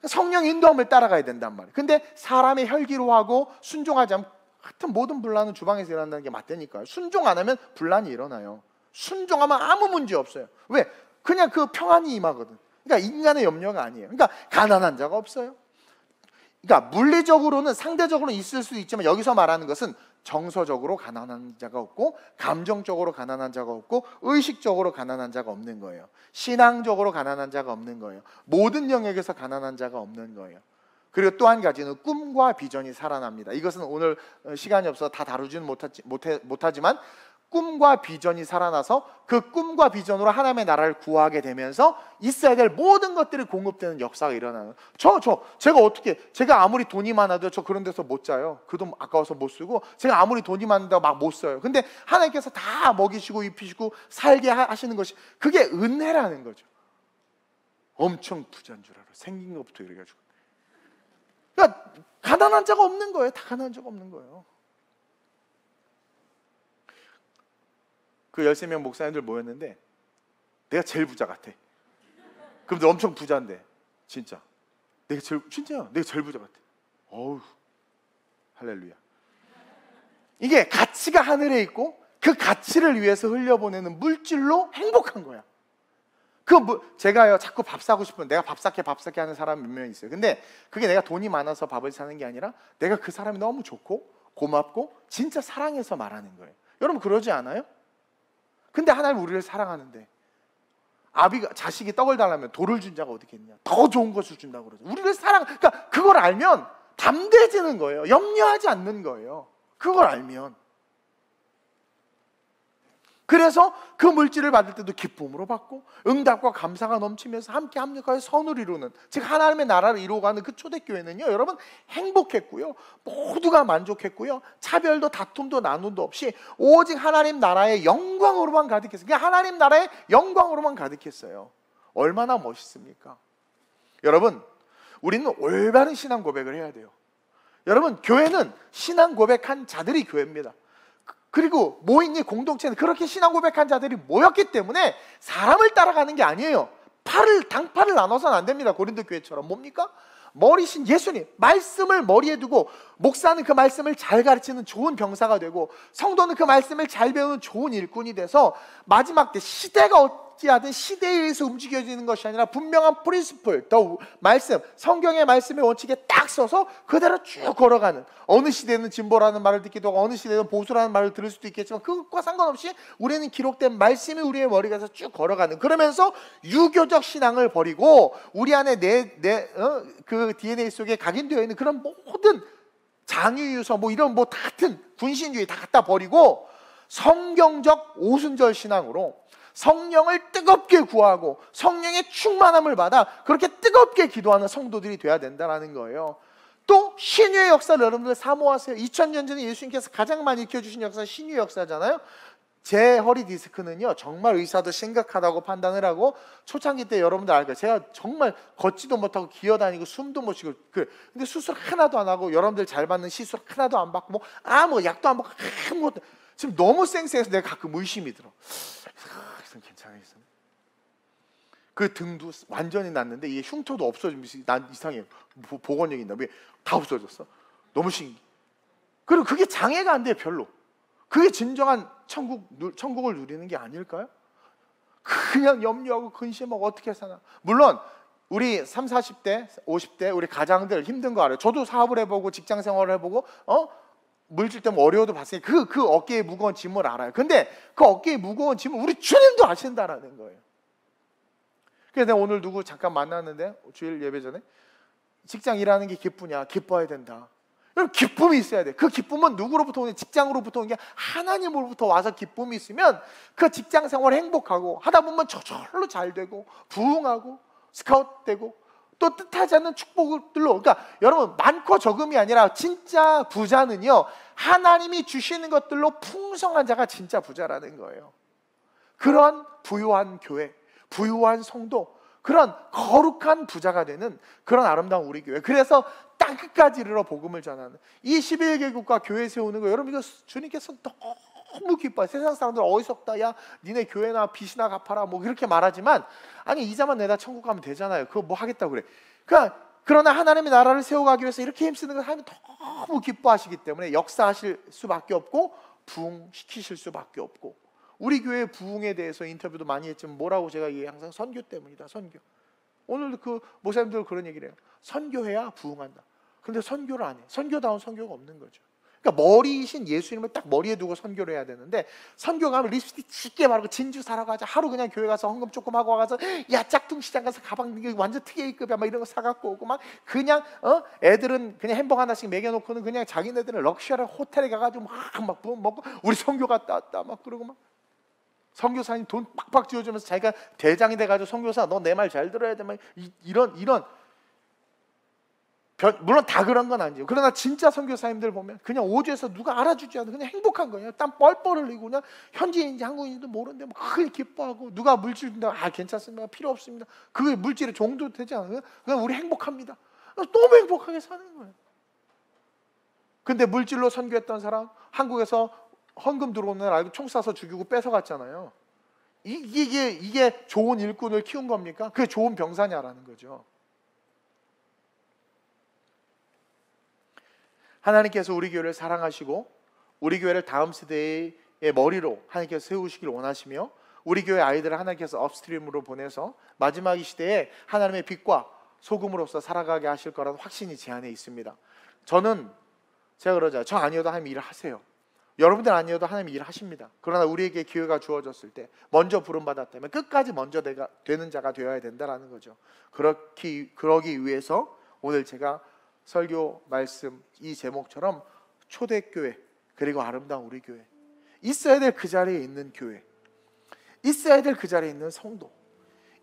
성령 인도함을 따라가야 된단 말이에요. 근데 사람의 혈기로 하고 순종하지 않으면 하여튼 모든 분란은 주방에서 일어난다는 게 맞다니까요. 순종 안 하면 분란이 일어나요. 순종하면 아무 문제 없어요. 왜? 그냥 그 평안이 임하거든. 그러니까 인간의 염려가 아니에요. 그러니까 가난한 자가 없어요. 그러니까 물리적으로는 상대적으로 있을 수 있지만 여기서 말하는 것은 정서적으로 가난한 자가 없고 감정적으로 가난한 자가 없고 의식적으로 가난한 자가 없는 거예요. 신앙적으로 가난한 자가 없는 거예요. 모든 영역에서 가난한 자가 없는 거예요. 그리고 또 한 가지는 꿈과 비전이 살아납니다. 이것은 오늘 시간이 없어서 다 다루지는 못하지, 못해, 못하지만 꿈과 비전이 살아나서 그 꿈과 비전으로 하나님의 나라를 구하게 되면서 있어야 될 모든 것들이 공급되는 역사가 일어나는. 저, 저, 제가 어떻게, 제가 아무리 돈이 많아도 저 그런 데서 못 자요. 그 돈 아까워서 못 쓰고, 제가 아무리 돈이 많다고 막 못 써요. 근데 하나님께서 다 먹이시고 입히시고 살게 하시는 것이, 그게 은혜라는 거죠. 엄청 부자인 줄 알아. 생긴 것부터 이래가지고. 그러니까 가난한 자가 없는 거예요. 다 가난한 자가 없는 거예요. 그 13명 목사님들 모였는데 내가 제일 부자 같아. 그런데 엄청 부자인데 진짜 내가 제일 진짜야. 내가 제일 부자 같아. 어우 할렐루야. 이게 가치가 하늘에 있고 그 가치를 위해서 흘려보내는 물질로 행복한 거야. 그 뭐, 제가요 자꾸 밥 사고 싶은 내가 밥 사게 밥 사게 하는 사람 몇 명 있어요. 근데 그게 내가 돈이 많아서 밥을 사는 게 아니라 내가 그 사람이 너무 좋고 고맙고 진짜 사랑해서 말하는 거예요. 여러분 그러지 않아요? 근데 하나님 우리를 사랑하는데 아비가 자식이 떡을 달라면 돌을 준 자가 어디 있겠냐? 더 좋은 것을 준다고 그러죠. 우리를 사랑 그러니까 그걸 알면 담대해지는 거예요. 염려하지 않는 거예요. 그걸 알면 그래서 그 물질을 받을 때도 기쁨으로 받고 응답과 감사가 넘치면서 함께 합력하여 선을 이루는 즉 하나님의 나라를 이루어가는 그 초대교회는요 여러분 행복했고요 모두가 만족했고요 차별도 다툼도 나눔도 없이 오직 하나님 나라의 영광으로만 가득했어요. 그냥 하나님 나라의 영광으로만 가득했어요. 얼마나 멋있습니까? 여러분 우리는 올바른 신앙 고백을 해야 돼요. 여러분 교회는 신앙 고백한 자들이 교회입니다 그리고 모인 이 공동체는 그렇게 신앙 고백한 자들이 모였기 때문에 사람을 따라가는 게 아니에요. 팔을 당팔을 나눠서는 안 됩니다. 고린도 교회처럼 뭡니까? 머리신 예수님 말씀을 머리에 두고 목사는 그 말씀을 잘 가르치는 좋은 병사가 되고 성도는 그 말씀을 잘 배우는 좋은 일꾼이 돼서 마지막 때 시대가 어찌하든 시대에 의해서 움직여지는 것이 아니라 분명한 프린스플 더 말씀 성경의 말씀의 원칙에 딱 서서 그대로 쭉 걸어가는 어느 시대는 진보라는 말을 듣기도 하고 어느 시대는 보수라는 말을 들을 수도 있겠지만 그것과 상관없이 우리는 기록된 말씀이 우리의 머리가서 쭉 걸어가는 그러면서 유교적 신앙을 버리고 우리 안에 내 내그 그 DNA 속에 각인되어 있는 그런 모든 장유유서 뭐 이런 뭐 같은 군신주의 다 갖다 버리고 성경적 오순절 신앙으로 성령을 뜨겁게 구하고 성령의 충만함을 받아 그렇게 뜨겁게 기도하는 성도들이 돼야 된다라는 거예요. 또 신유의 역사를 여러분들 사모하세요. 2000년 전에 예수님께서 가장 많이 익혀주신 역사 신유의 역사잖아요. 제 허리 디스크는요 정말 의사도 심각하다고 판단을 하고 초창기 때 여러분들 알거예요 제가 정말 걷지도 못하고 기어다니고 숨도 못 쉬고 그 근데 수술 하나도 안 하고 여러분들 잘 받는 시술 하나도 안 받고 뭐 아무 약도 안 받고 아무것도 지금 너무 쌩쌩해서 내가 가끔 의심이 들어. 아, 괜찮아겠어. 그 등도 완전히 났는데 이게 흉터도 없어지면서 난 이상해. 보건력이 있나? 왜다 없어졌어? 너무 신기. 그리고 그게 장애가 안 돼, 별로. 그게 진정한 천국, 천국을 누리는 게 아닐까요? 그냥 염려하고 근심하고 어떻게 사나. 물론 우리 3, 40대, 50대 우리 가장들 힘든 거 알아요. 저도 사업을 해보고 직장 생활을 해보고 어 물질 때문에 어려워도 봤으니 그, 그 어깨에 무거운 짐을 알아요. 근데 그 어깨에 무거운 짐을 우리 주님도 아신다라는 거예요. 그래서 내가 오늘 누구 잠깐 만났는데 주일 예배 전에 직장 일하는 게 기쁘냐? 기뻐야 된다. 여러분 기쁨이 있어야 돼. 그 기쁨은 누구로부터 오는 직장으로부터 오는 게 하나님으로부터 와서 기쁨이 있으면 그 직장 생활 행복하고 하다 보면 저절로 잘 되고 부흥하고 스카웃 되고 또 뜻하지 않는 축복들로 그러니까 여러분 많고 적음이 아니라 진짜 부자는요 하나님이 주시는 것들로 풍성한 자가 진짜 부자라는 거예요. 그런 부유한 교회, 부유한 성도, 그런 거룩한 부자가 되는 그런 아름다운 우리 교회. 그래서 땅 끝까지 이르러 복음을 전하는 이 11개국과 교회 세우는 거 여러분 이거 주님께서 너무 기뻐요. 세상 사람들 어리석다. 야, 니네 교회나 빚이나 갚아라. 뭐 그렇게 말하지만 아니 이자만 내다 천국 가면 되잖아요. 그거 뭐 하겠다 그래. 그러니까 그러나 하나님의 나라를 세워가기 위해서 이렇게 힘쓰는 걸 하나님 너무 기뻐하시기 때문에 역사하실 수밖에 없고 부흥시키실 수밖에 없고 우리 교회 부흥에 대해서 인터뷰도 많이 했지만 뭐라고 제가 얘기 항상 선교 때문이다. 선교. 오늘도 그 목사님들 그런 얘기를 해요. 선교해야 부흥한다. 근데 선교를 안 해. 선교다운 선교가 없는 거죠. 그러니까 머리이신 예수님을 딱 머리에 두고 선교를 해야 되는데 선교 가면 립스틱 짙게 바르고 진주 사러 가자. 하루 그냥 교회 가서 헌금 조금 하고 와서 야 짝퉁 시장 가서 가방 완전 특A급이야. 막 이런 거 사갖고 오고 막 그냥 어? 애들은 그냥 햄버거 하나씩 먹여놓고는 그냥 자기네들은 럭셔리 호텔에 가가지고 막막 먹고 우리 선교 갔다 왔다 막 그러고 막. 선교사님 돈 빡빡 쥐어주면서 자기가 대장이 돼가지고 선교사 너 내 말 잘 들어야 돼. 막 이런 이런 물론 다 그런 건 아니죠. 그러나 진짜 선교사님들 보면 그냥 오주에서 누가 알아주지 않고 그냥 행복한 거예요. 땀 뻘뻘 흘리고 그냥 현지인인지 한국인인지도 모르는데 뭐 크게 기뻐하고 누가 물질 준다 아 괜찮습니다 필요 없습니다. 그게 물질의 종도 되지 않아요? 그냥 우리 행복합니다. 너무 행복하게 사는 거예요. 근데 물질로 선교했던 사람 한국에서 헌금 들어오는 날 알고 총 쏴서 죽이고 뺏어갔잖아요. 이게 이게 좋은 일꾼을 키운 겁니까? 그게 좋은 병사냐라는 거죠. 하나님께서 우리 교회를 사랑하시고 우리 교회를 다음 세대의 머리로 하나님께서 세우시길 원하시며 우리 교회 아이들을 하나님께서 업스트림으로 보내서 마지막 이 시대에 하나님의 빛과 소금으로서 살아가게 하실 거라는 확신이 제 안에 있습니다. 저는 제가 그러죠. 저 아니어도 하나님 일을 하세요. 여러분들 아니어도 하나님 일을 하십니다. 그러나 우리에게 기회가 주어졌을 때 먼저 부름 받았다면 끝까지 먼저 내가 되는 자가 되어야 된다라는 거죠. 그렇기 그러기 위해서 오늘 제가 설교 말씀 이 제목처럼 초대교회 그리고 아름다운 우리 교회 있어야 될 그 자리에 있는 교회 있어야 될 그 자리에 있는 성도,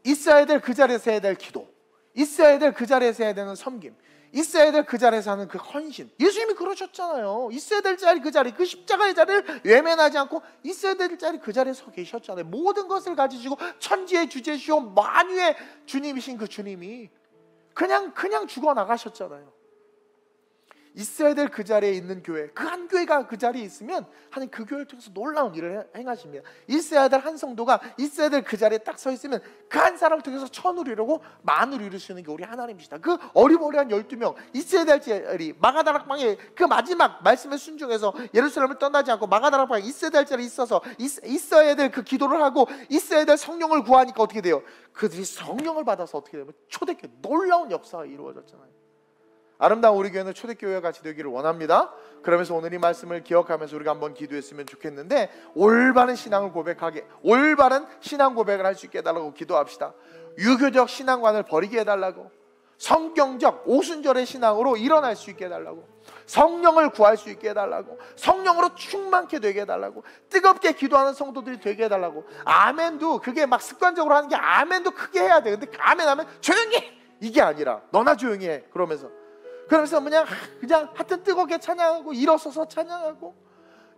있어야 될 그 자리에서 해야 될 기도, 있어야 될 그 자리에서 해야 되는 섬김, 있어야 될 그 자리에서 하는 그 헌신. 예수님이 그러셨잖아요. 있어야 될 자리 그 자리, 그 십자가의 자리를 외면하지 않고 있어야 될 자리 그 자리에 서 계셨잖아요. 모든 것을 가지시고 천지의 주제시오 만유의 주님이신 그 주님이 그냥 그냥 죽어 나가셨잖아요. 있어야 될 그 자리에 있는 교회 그 한 교회가 그 자리에 있으면 하나님 그 교회를 통해서 놀라운 일을 행하십니다. 있어야 될 한 성도가 있어야 될 그 자리에 딱 서 있으면 그 한 사람을 통해서 천을 이루고 만을 이루시는 게 우리 하나님이시다. 그 어리버리한 12명 있어야 될 자리 마가다락방에 그 마지막 말씀에 순종해서 예루살렘을 떠나지 않고 마가다락방에 있어야 될 자리에 있어서 있, 어야 될 그 기도를 하고 있어야 될 성령을 구하니까 어떻게 돼요? 그들이 성령을 받아서 어떻게 되면 초대교회 놀라운 역사가 이루어졌잖아요 아름다운 우리 교회는 초대교회와 같이 되기를 원합니다. 그러면서 오늘 이 말씀을 기억하면서 우리가 한번 기도했으면 좋겠는데 올바른 신앙을 고백하게 올바른 신앙 고백을 할 수 있게 해달라고 기도합시다. 유교적 신앙관을 버리게 해달라고 성경적 오순절의 신앙으로 일어날 수 있게 해달라고 성령을 구할 수 있게 해달라고 성령으로 충만케 되게 해달라고 뜨겁게 기도하는 성도들이 되게 해달라고 아멘도 그게 막 습관적으로 하는 게 아멘도 크게 해야 돼 근데 아멘 하면 조용히 이게 아니라 너나 조용히 해 그러면서 그러면서 그냥 그냥 하여튼 뜨겁게 찬양하고 일어서서 찬양하고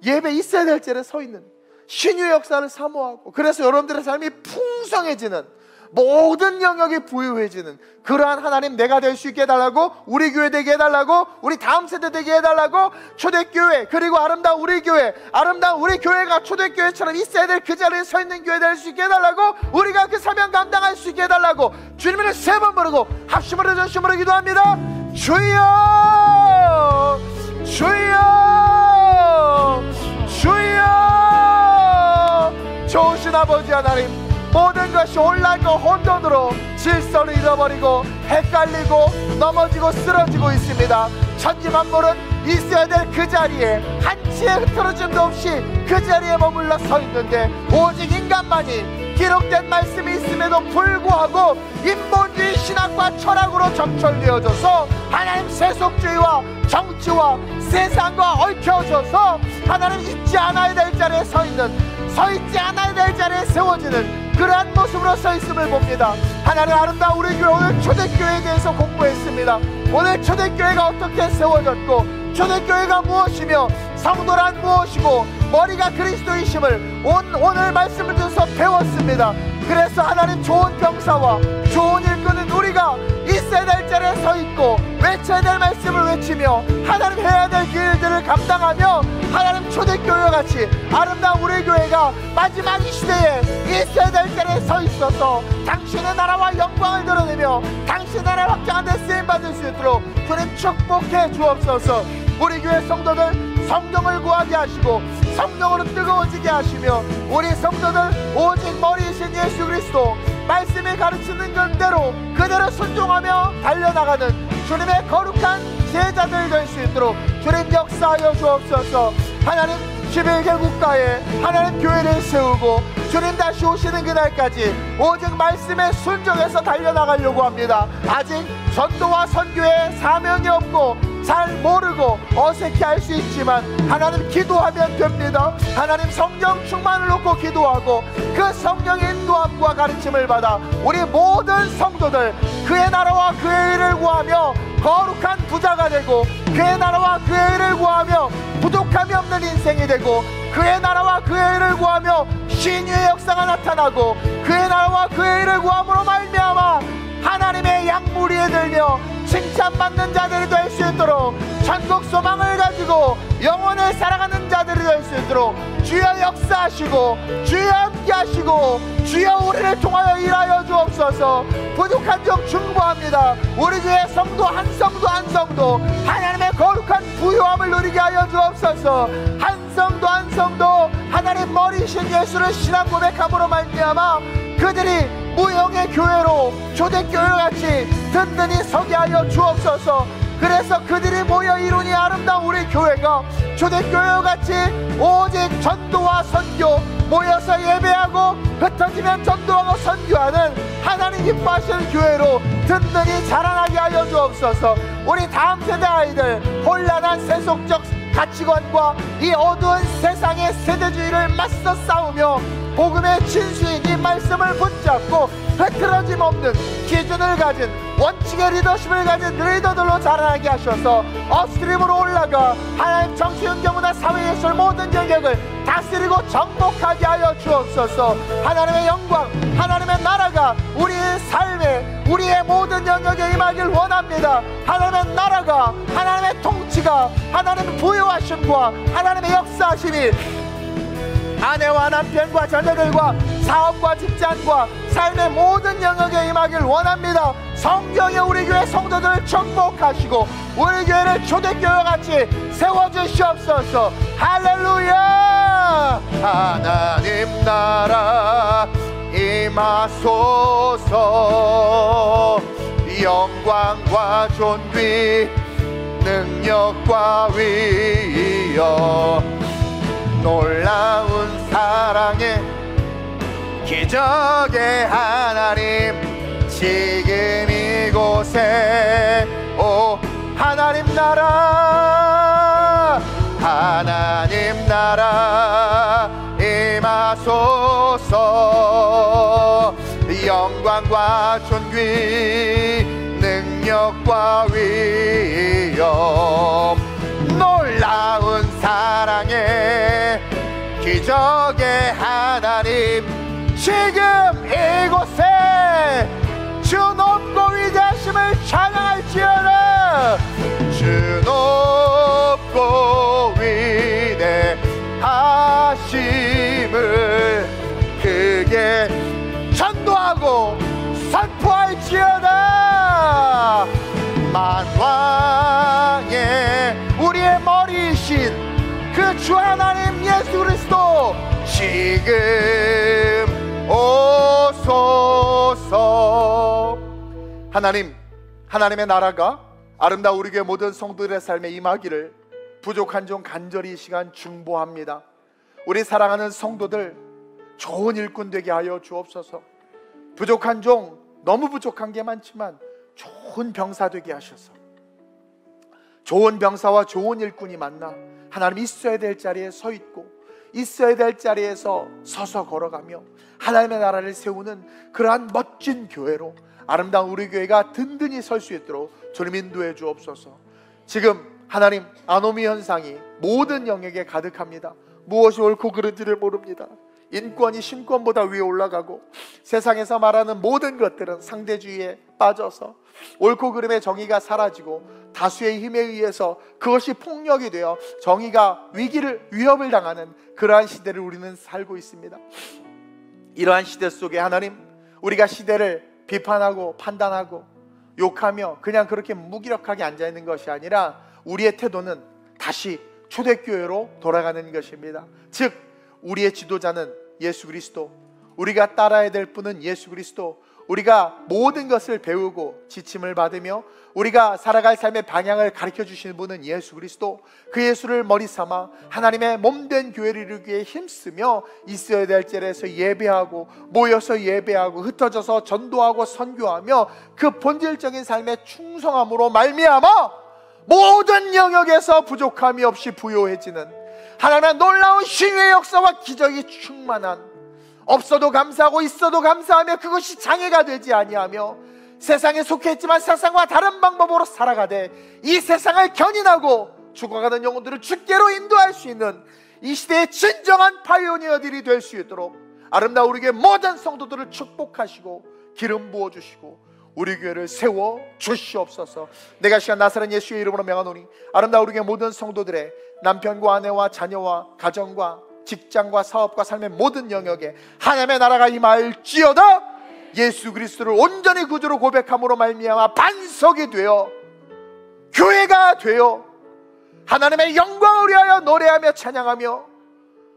예배 있어야 될 자리에 서 있는 신유의 역사를 사모하고 그래서 여러분들의 삶이 풍성해지는 모든 영역이 부유해지는 그러한 하나님 내가 될 수 있게 해달라고 우리 교회 되게 해달라고 우리 다음 세대 되게 해달라고 초대교회 그리고 아름다운 우리 교회 아름다운 우리 교회가 초대교회처럼 있어야 될 그 자리에 서 있는 교회 될 수 있게 해달라고 우리가 그 사명 감당할 수 있게 해달라고 주님을 세 번 부르고 합심으로 전심으로 기도합니다 주여! 주여! 주여! 좋으신 아버지 하나님 모든 것이 온라인과 혼돈으로 질서를 잃어버리고 헷갈리고 넘어지고 쓰러지고 있습니다. 천지 만물은 있어야 될 그 자리에 한치의 흐트러짐도 없이 그 자리에 머물러 서 있는데 오직 인간만이 기록된 말씀이 있음에도 불구하고 인본주의 신학과 철학으로 점철되어져서 하나님 세속주의와 정치와 세상과 얽혀져서 하나님 있지 않아야 될 자리에 서 있는 서 있지 않아야 될 자리에 세워지는 그러한 모습으로 서 있음을 봅니다. 하나님 아름다운 우리 교회 오늘 초대교회에 대해서 공부했습니다. 오늘 초대교회가 어떻게 세워졌고 초대교회가 무엇이며 성도란 무엇이고 머리가 그리스도이심을 온, 오늘 말씀을 통해서 배웠습니다. 그래서 하나님 좋은 병사와 좋은 일꾼은 우리가 있어야 될 자리에 서 있고 외쳐야 될 말씀을 외치며 하나님 해야 될 길들을 감당하며 하나님 초대교회와 같이 아름다운 우리 교회가 마지막 이 시대에 있어야 될 자리에 서 있어서 당신의 나라와 영광을 드러내며 당신의 나라 확장하는 데 쓰임받을 수 있도록 주님 축복해 주옵소서 우리 교회 성도들 성령을 구하게 하시고 성령으로 뜨거워지게 하시며 우리 성도들 오직 머리이신 예수 그리스도 말씀이 가르치는 건대로 그대로 순종하며 달려나가는 주님의 거룩한 제자들 될 수 있도록 주님 역사하여 주옵소서. 하나님 11개 국가에 하나님 교회를 세우고 주님 다시 오시는 그날까지 오직 말씀에 순종해서 달려나가려고 합니다 아직 전도와 선교에 사명이 없고 잘 모르고 어색해 할 수 있지만 하나님 기도하면 됩니다. 하나님 성령 충만을 놓고 기도하고 그 성령의 인도함과 가르침을 받아 우리 모든 성도들 그의 나라와 그의 일을 구하며 거룩한 부자가 되고 그의 나라와 그의 구하며 없는 인생이 되고 그의 나라와 그의 일을 구하며 신유의 역사가 나타나고 그의 나라와 그의 일을 구함으로 말미암아 하나님의 양무리에 들며 칭찬받는 자들이 될 수 있도록 천국 소망을 가지고 영혼을 살아가는 자들이 될 수 있도록 주여 역사하시고 주여 함께하시고 주여 우리를 통하여 일하여 주옵소서. 부족한 점 중보합니다. 우리 주의 성도 한 성도 한 성도 하나님의 거룩한 부요함을 누리게 하여 주옵소서. 한 성도 한 성도 하나님 머리신 예수를 신앙 고백함으로 말미암아 그들이 무형의 교회로 초대교회 같이 든든히 서게 하여 주옵소서. 그래서 그들이 모여 이루니 아름다운 우리 교회가 초대교회같이 오직 전도와 선교 모여서 예배하고 흩어지면 전도하고 선교하는 하나님 기뻐하시는 교회로 든든히 자라나게 하여 주옵소서 우리 다음 세대 아이들 혼란한 세속적 가치관과 이 어두운 세상의 세대주의를 맞서 싸우며 복음의 진수인 이 말씀을 붙잡고 흐트러짐 없는 기준을 가진 원칙의 리더십을 가진 리더들로 자라나게 하셔서 어스트림으로 올라가 하나님 정치, 운경문화, 사회, 예술 모든 영역을 다스리고 정복하게 하여 주옵소서. 하나님의 영광 하나님의 나라가 우리의 삶 에 우리의 모든 영역에 임하길 원합니다 하나님의 나라가 하나님의 통치가 하나님의 부여하심과 하나님의 역사하심이 아내와 남편과 자녀들과 사업과 직장과 삶의 모든 영역에 임하길 원합니다. 성경에 우리 교회 성도들을 축복하시고 우리 교회를 초대교회와 같이 세워주시옵소서. 할렐루야! 하나님 나라 임하소서. 영광과 존귀 능력과 위여. 놀라운 사랑의 기적의 하나님 지금 이곳에 능력과 위엄. 놀라운 사랑의 기적의 하나님 지금 이곳에 주 높고 위대하심을 찬양할지어다. 주 높고 위대하심을 크게 만왕의 우리의 머리이신 그 주 하나님 예수 그리스도 지금 오소서. 하나님 하나님의 나라가 아름다운 우리 교회 모든 성도들의 삶에 임하기를 부족한 종 간절히 이 시간 중보합니다. 우리 사랑하는 성도들 좋은 일꾼 되게 하여 주옵소서. 부족한 종 너무 부족한 게 많지만 좋은 병사 되게 하셔서 좋은 병사와 좋은 일꾼이 만나 하나님 있어야 될 자리에 서 있고 있어야 될 자리에서 서서 걸어가며 하나님의 나라를 세우는 그러한 멋진 교회로 아름다운 우리 교회가 든든히 설 수 있도록 주님 인도해 주옵소서. 지금 하나님 아노미 현상이 모든 영역에 가득합니다. 무엇이 옳고 그른지를 모릅니다. 인권이 신권보다 위에 올라가고 세상에서 말하는 모든 것들은 상대주의에 빠져서 옳고 그름의 정의가 사라지고 다수의 힘에 의해서 그것이 폭력이 되어 정의가 위기를 위협을 당하는 그러한 시대를 우리는 살고 있습니다. 이러한 시대 속에 하나님 우리가 시대를 비판하고 판단하고 욕하며 그냥 그렇게 무기력하게 앉아 있는 것이 아니라 우리의 태도는 다시 초대교회로 돌아가는 것입니다. 즉 우리의 지도자는 예수 그리스도, 우리가 따라야 될 분은 예수 그리스도, 우리가 모든 것을 배우고 지침을 받으며 우리가 살아갈 삶의 방향을 가르쳐 주시는 분은 예수 그리스도 그 예수를 머리 삼아 하나님의 몸된 교회를 이루기 위해 힘쓰며 있어야 될 자리에서 예배하고 모여서 예배하고 흩어져서 전도하고 선교하며 그 본질적인 삶의 충성함으로 말미암아 모든 영역에서 부족함이 없이 부요해지는 하나님의 놀라운 신의 역사와 기적이 충만한 없어도 감사하고 있어도 감사하며 그것이 장애가 되지 아니하며 세상에 속해 있지만 세상과 다른 방법으로 살아가되 이 세상을 견인하고 죽어가는 영혼들을 주께로 인도할 수 있는 이 시대의 진정한 파이오니어들이 될 수 있도록 아름다운 우리 교회 모든 성도들을 축복하시고 기름 부어 주시고 우리 교회를 세워 주시옵소서. 내가 시간 나사렛 예수의 이름으로 명하노니 아름다운 우리 교회 모든 성도들의 남편과 아내와 자녀와 가정과 직장과 사업과 삶의 모든 영역에 하나님의 나라가 임할지어다. 예수 그리스도를 온전히 구주로 고백함으로 말미암아 반석이 되어 교회가 되어 하나님의 영광을 위하여 노래하며 찬양하며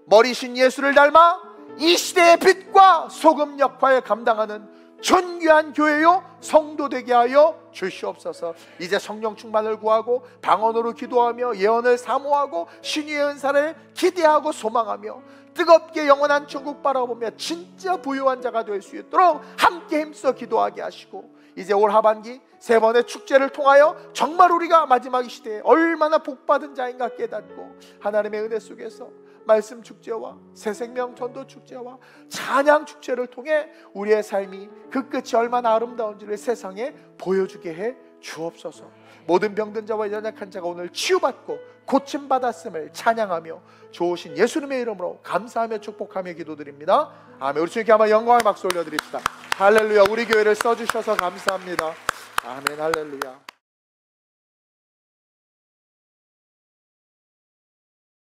머리신 예수를 닮아 이 시대의 빛과 소금 역할을 감당하는 존귀한 교회요 성도 되게 하여 주시옵소서. 이제 성령 충만을 구하고 방언으로 기도하며 예언을 사모하고 신유의 은사를 기대하고 소망하며 뜨겁게 영원한 천국 바라보며 진짜 부유한 자가 될 수 있도록 함께 힘써 기도하게 하시고 이제 올 하반기 세 번의 축제를 통하여 정말 우리가 마지막 이 시대에 얼마나 복받은 자인가 깨닫고 하나님의 은혜 속에서 말씀 축제와 새 생명 전도 축제와 찬양 축제를 통해 우리의 삶이 그 끝이 얼마나 아름다운지를 세상에 보여주게 해 주옵소서. 모든 병든 자와 연약한 자가 오늘 치유받고 고침 받았음을 찬양하며 좋으신 예수님의 이름으로 감사하며 축복하며 기도드립니다. 아멘. 우리 주님께 한번 영광의 박수 올려드립시다. 할렐루야. 우리 교회를 써주셔서 감사합니다. 아멘. 할렐루야.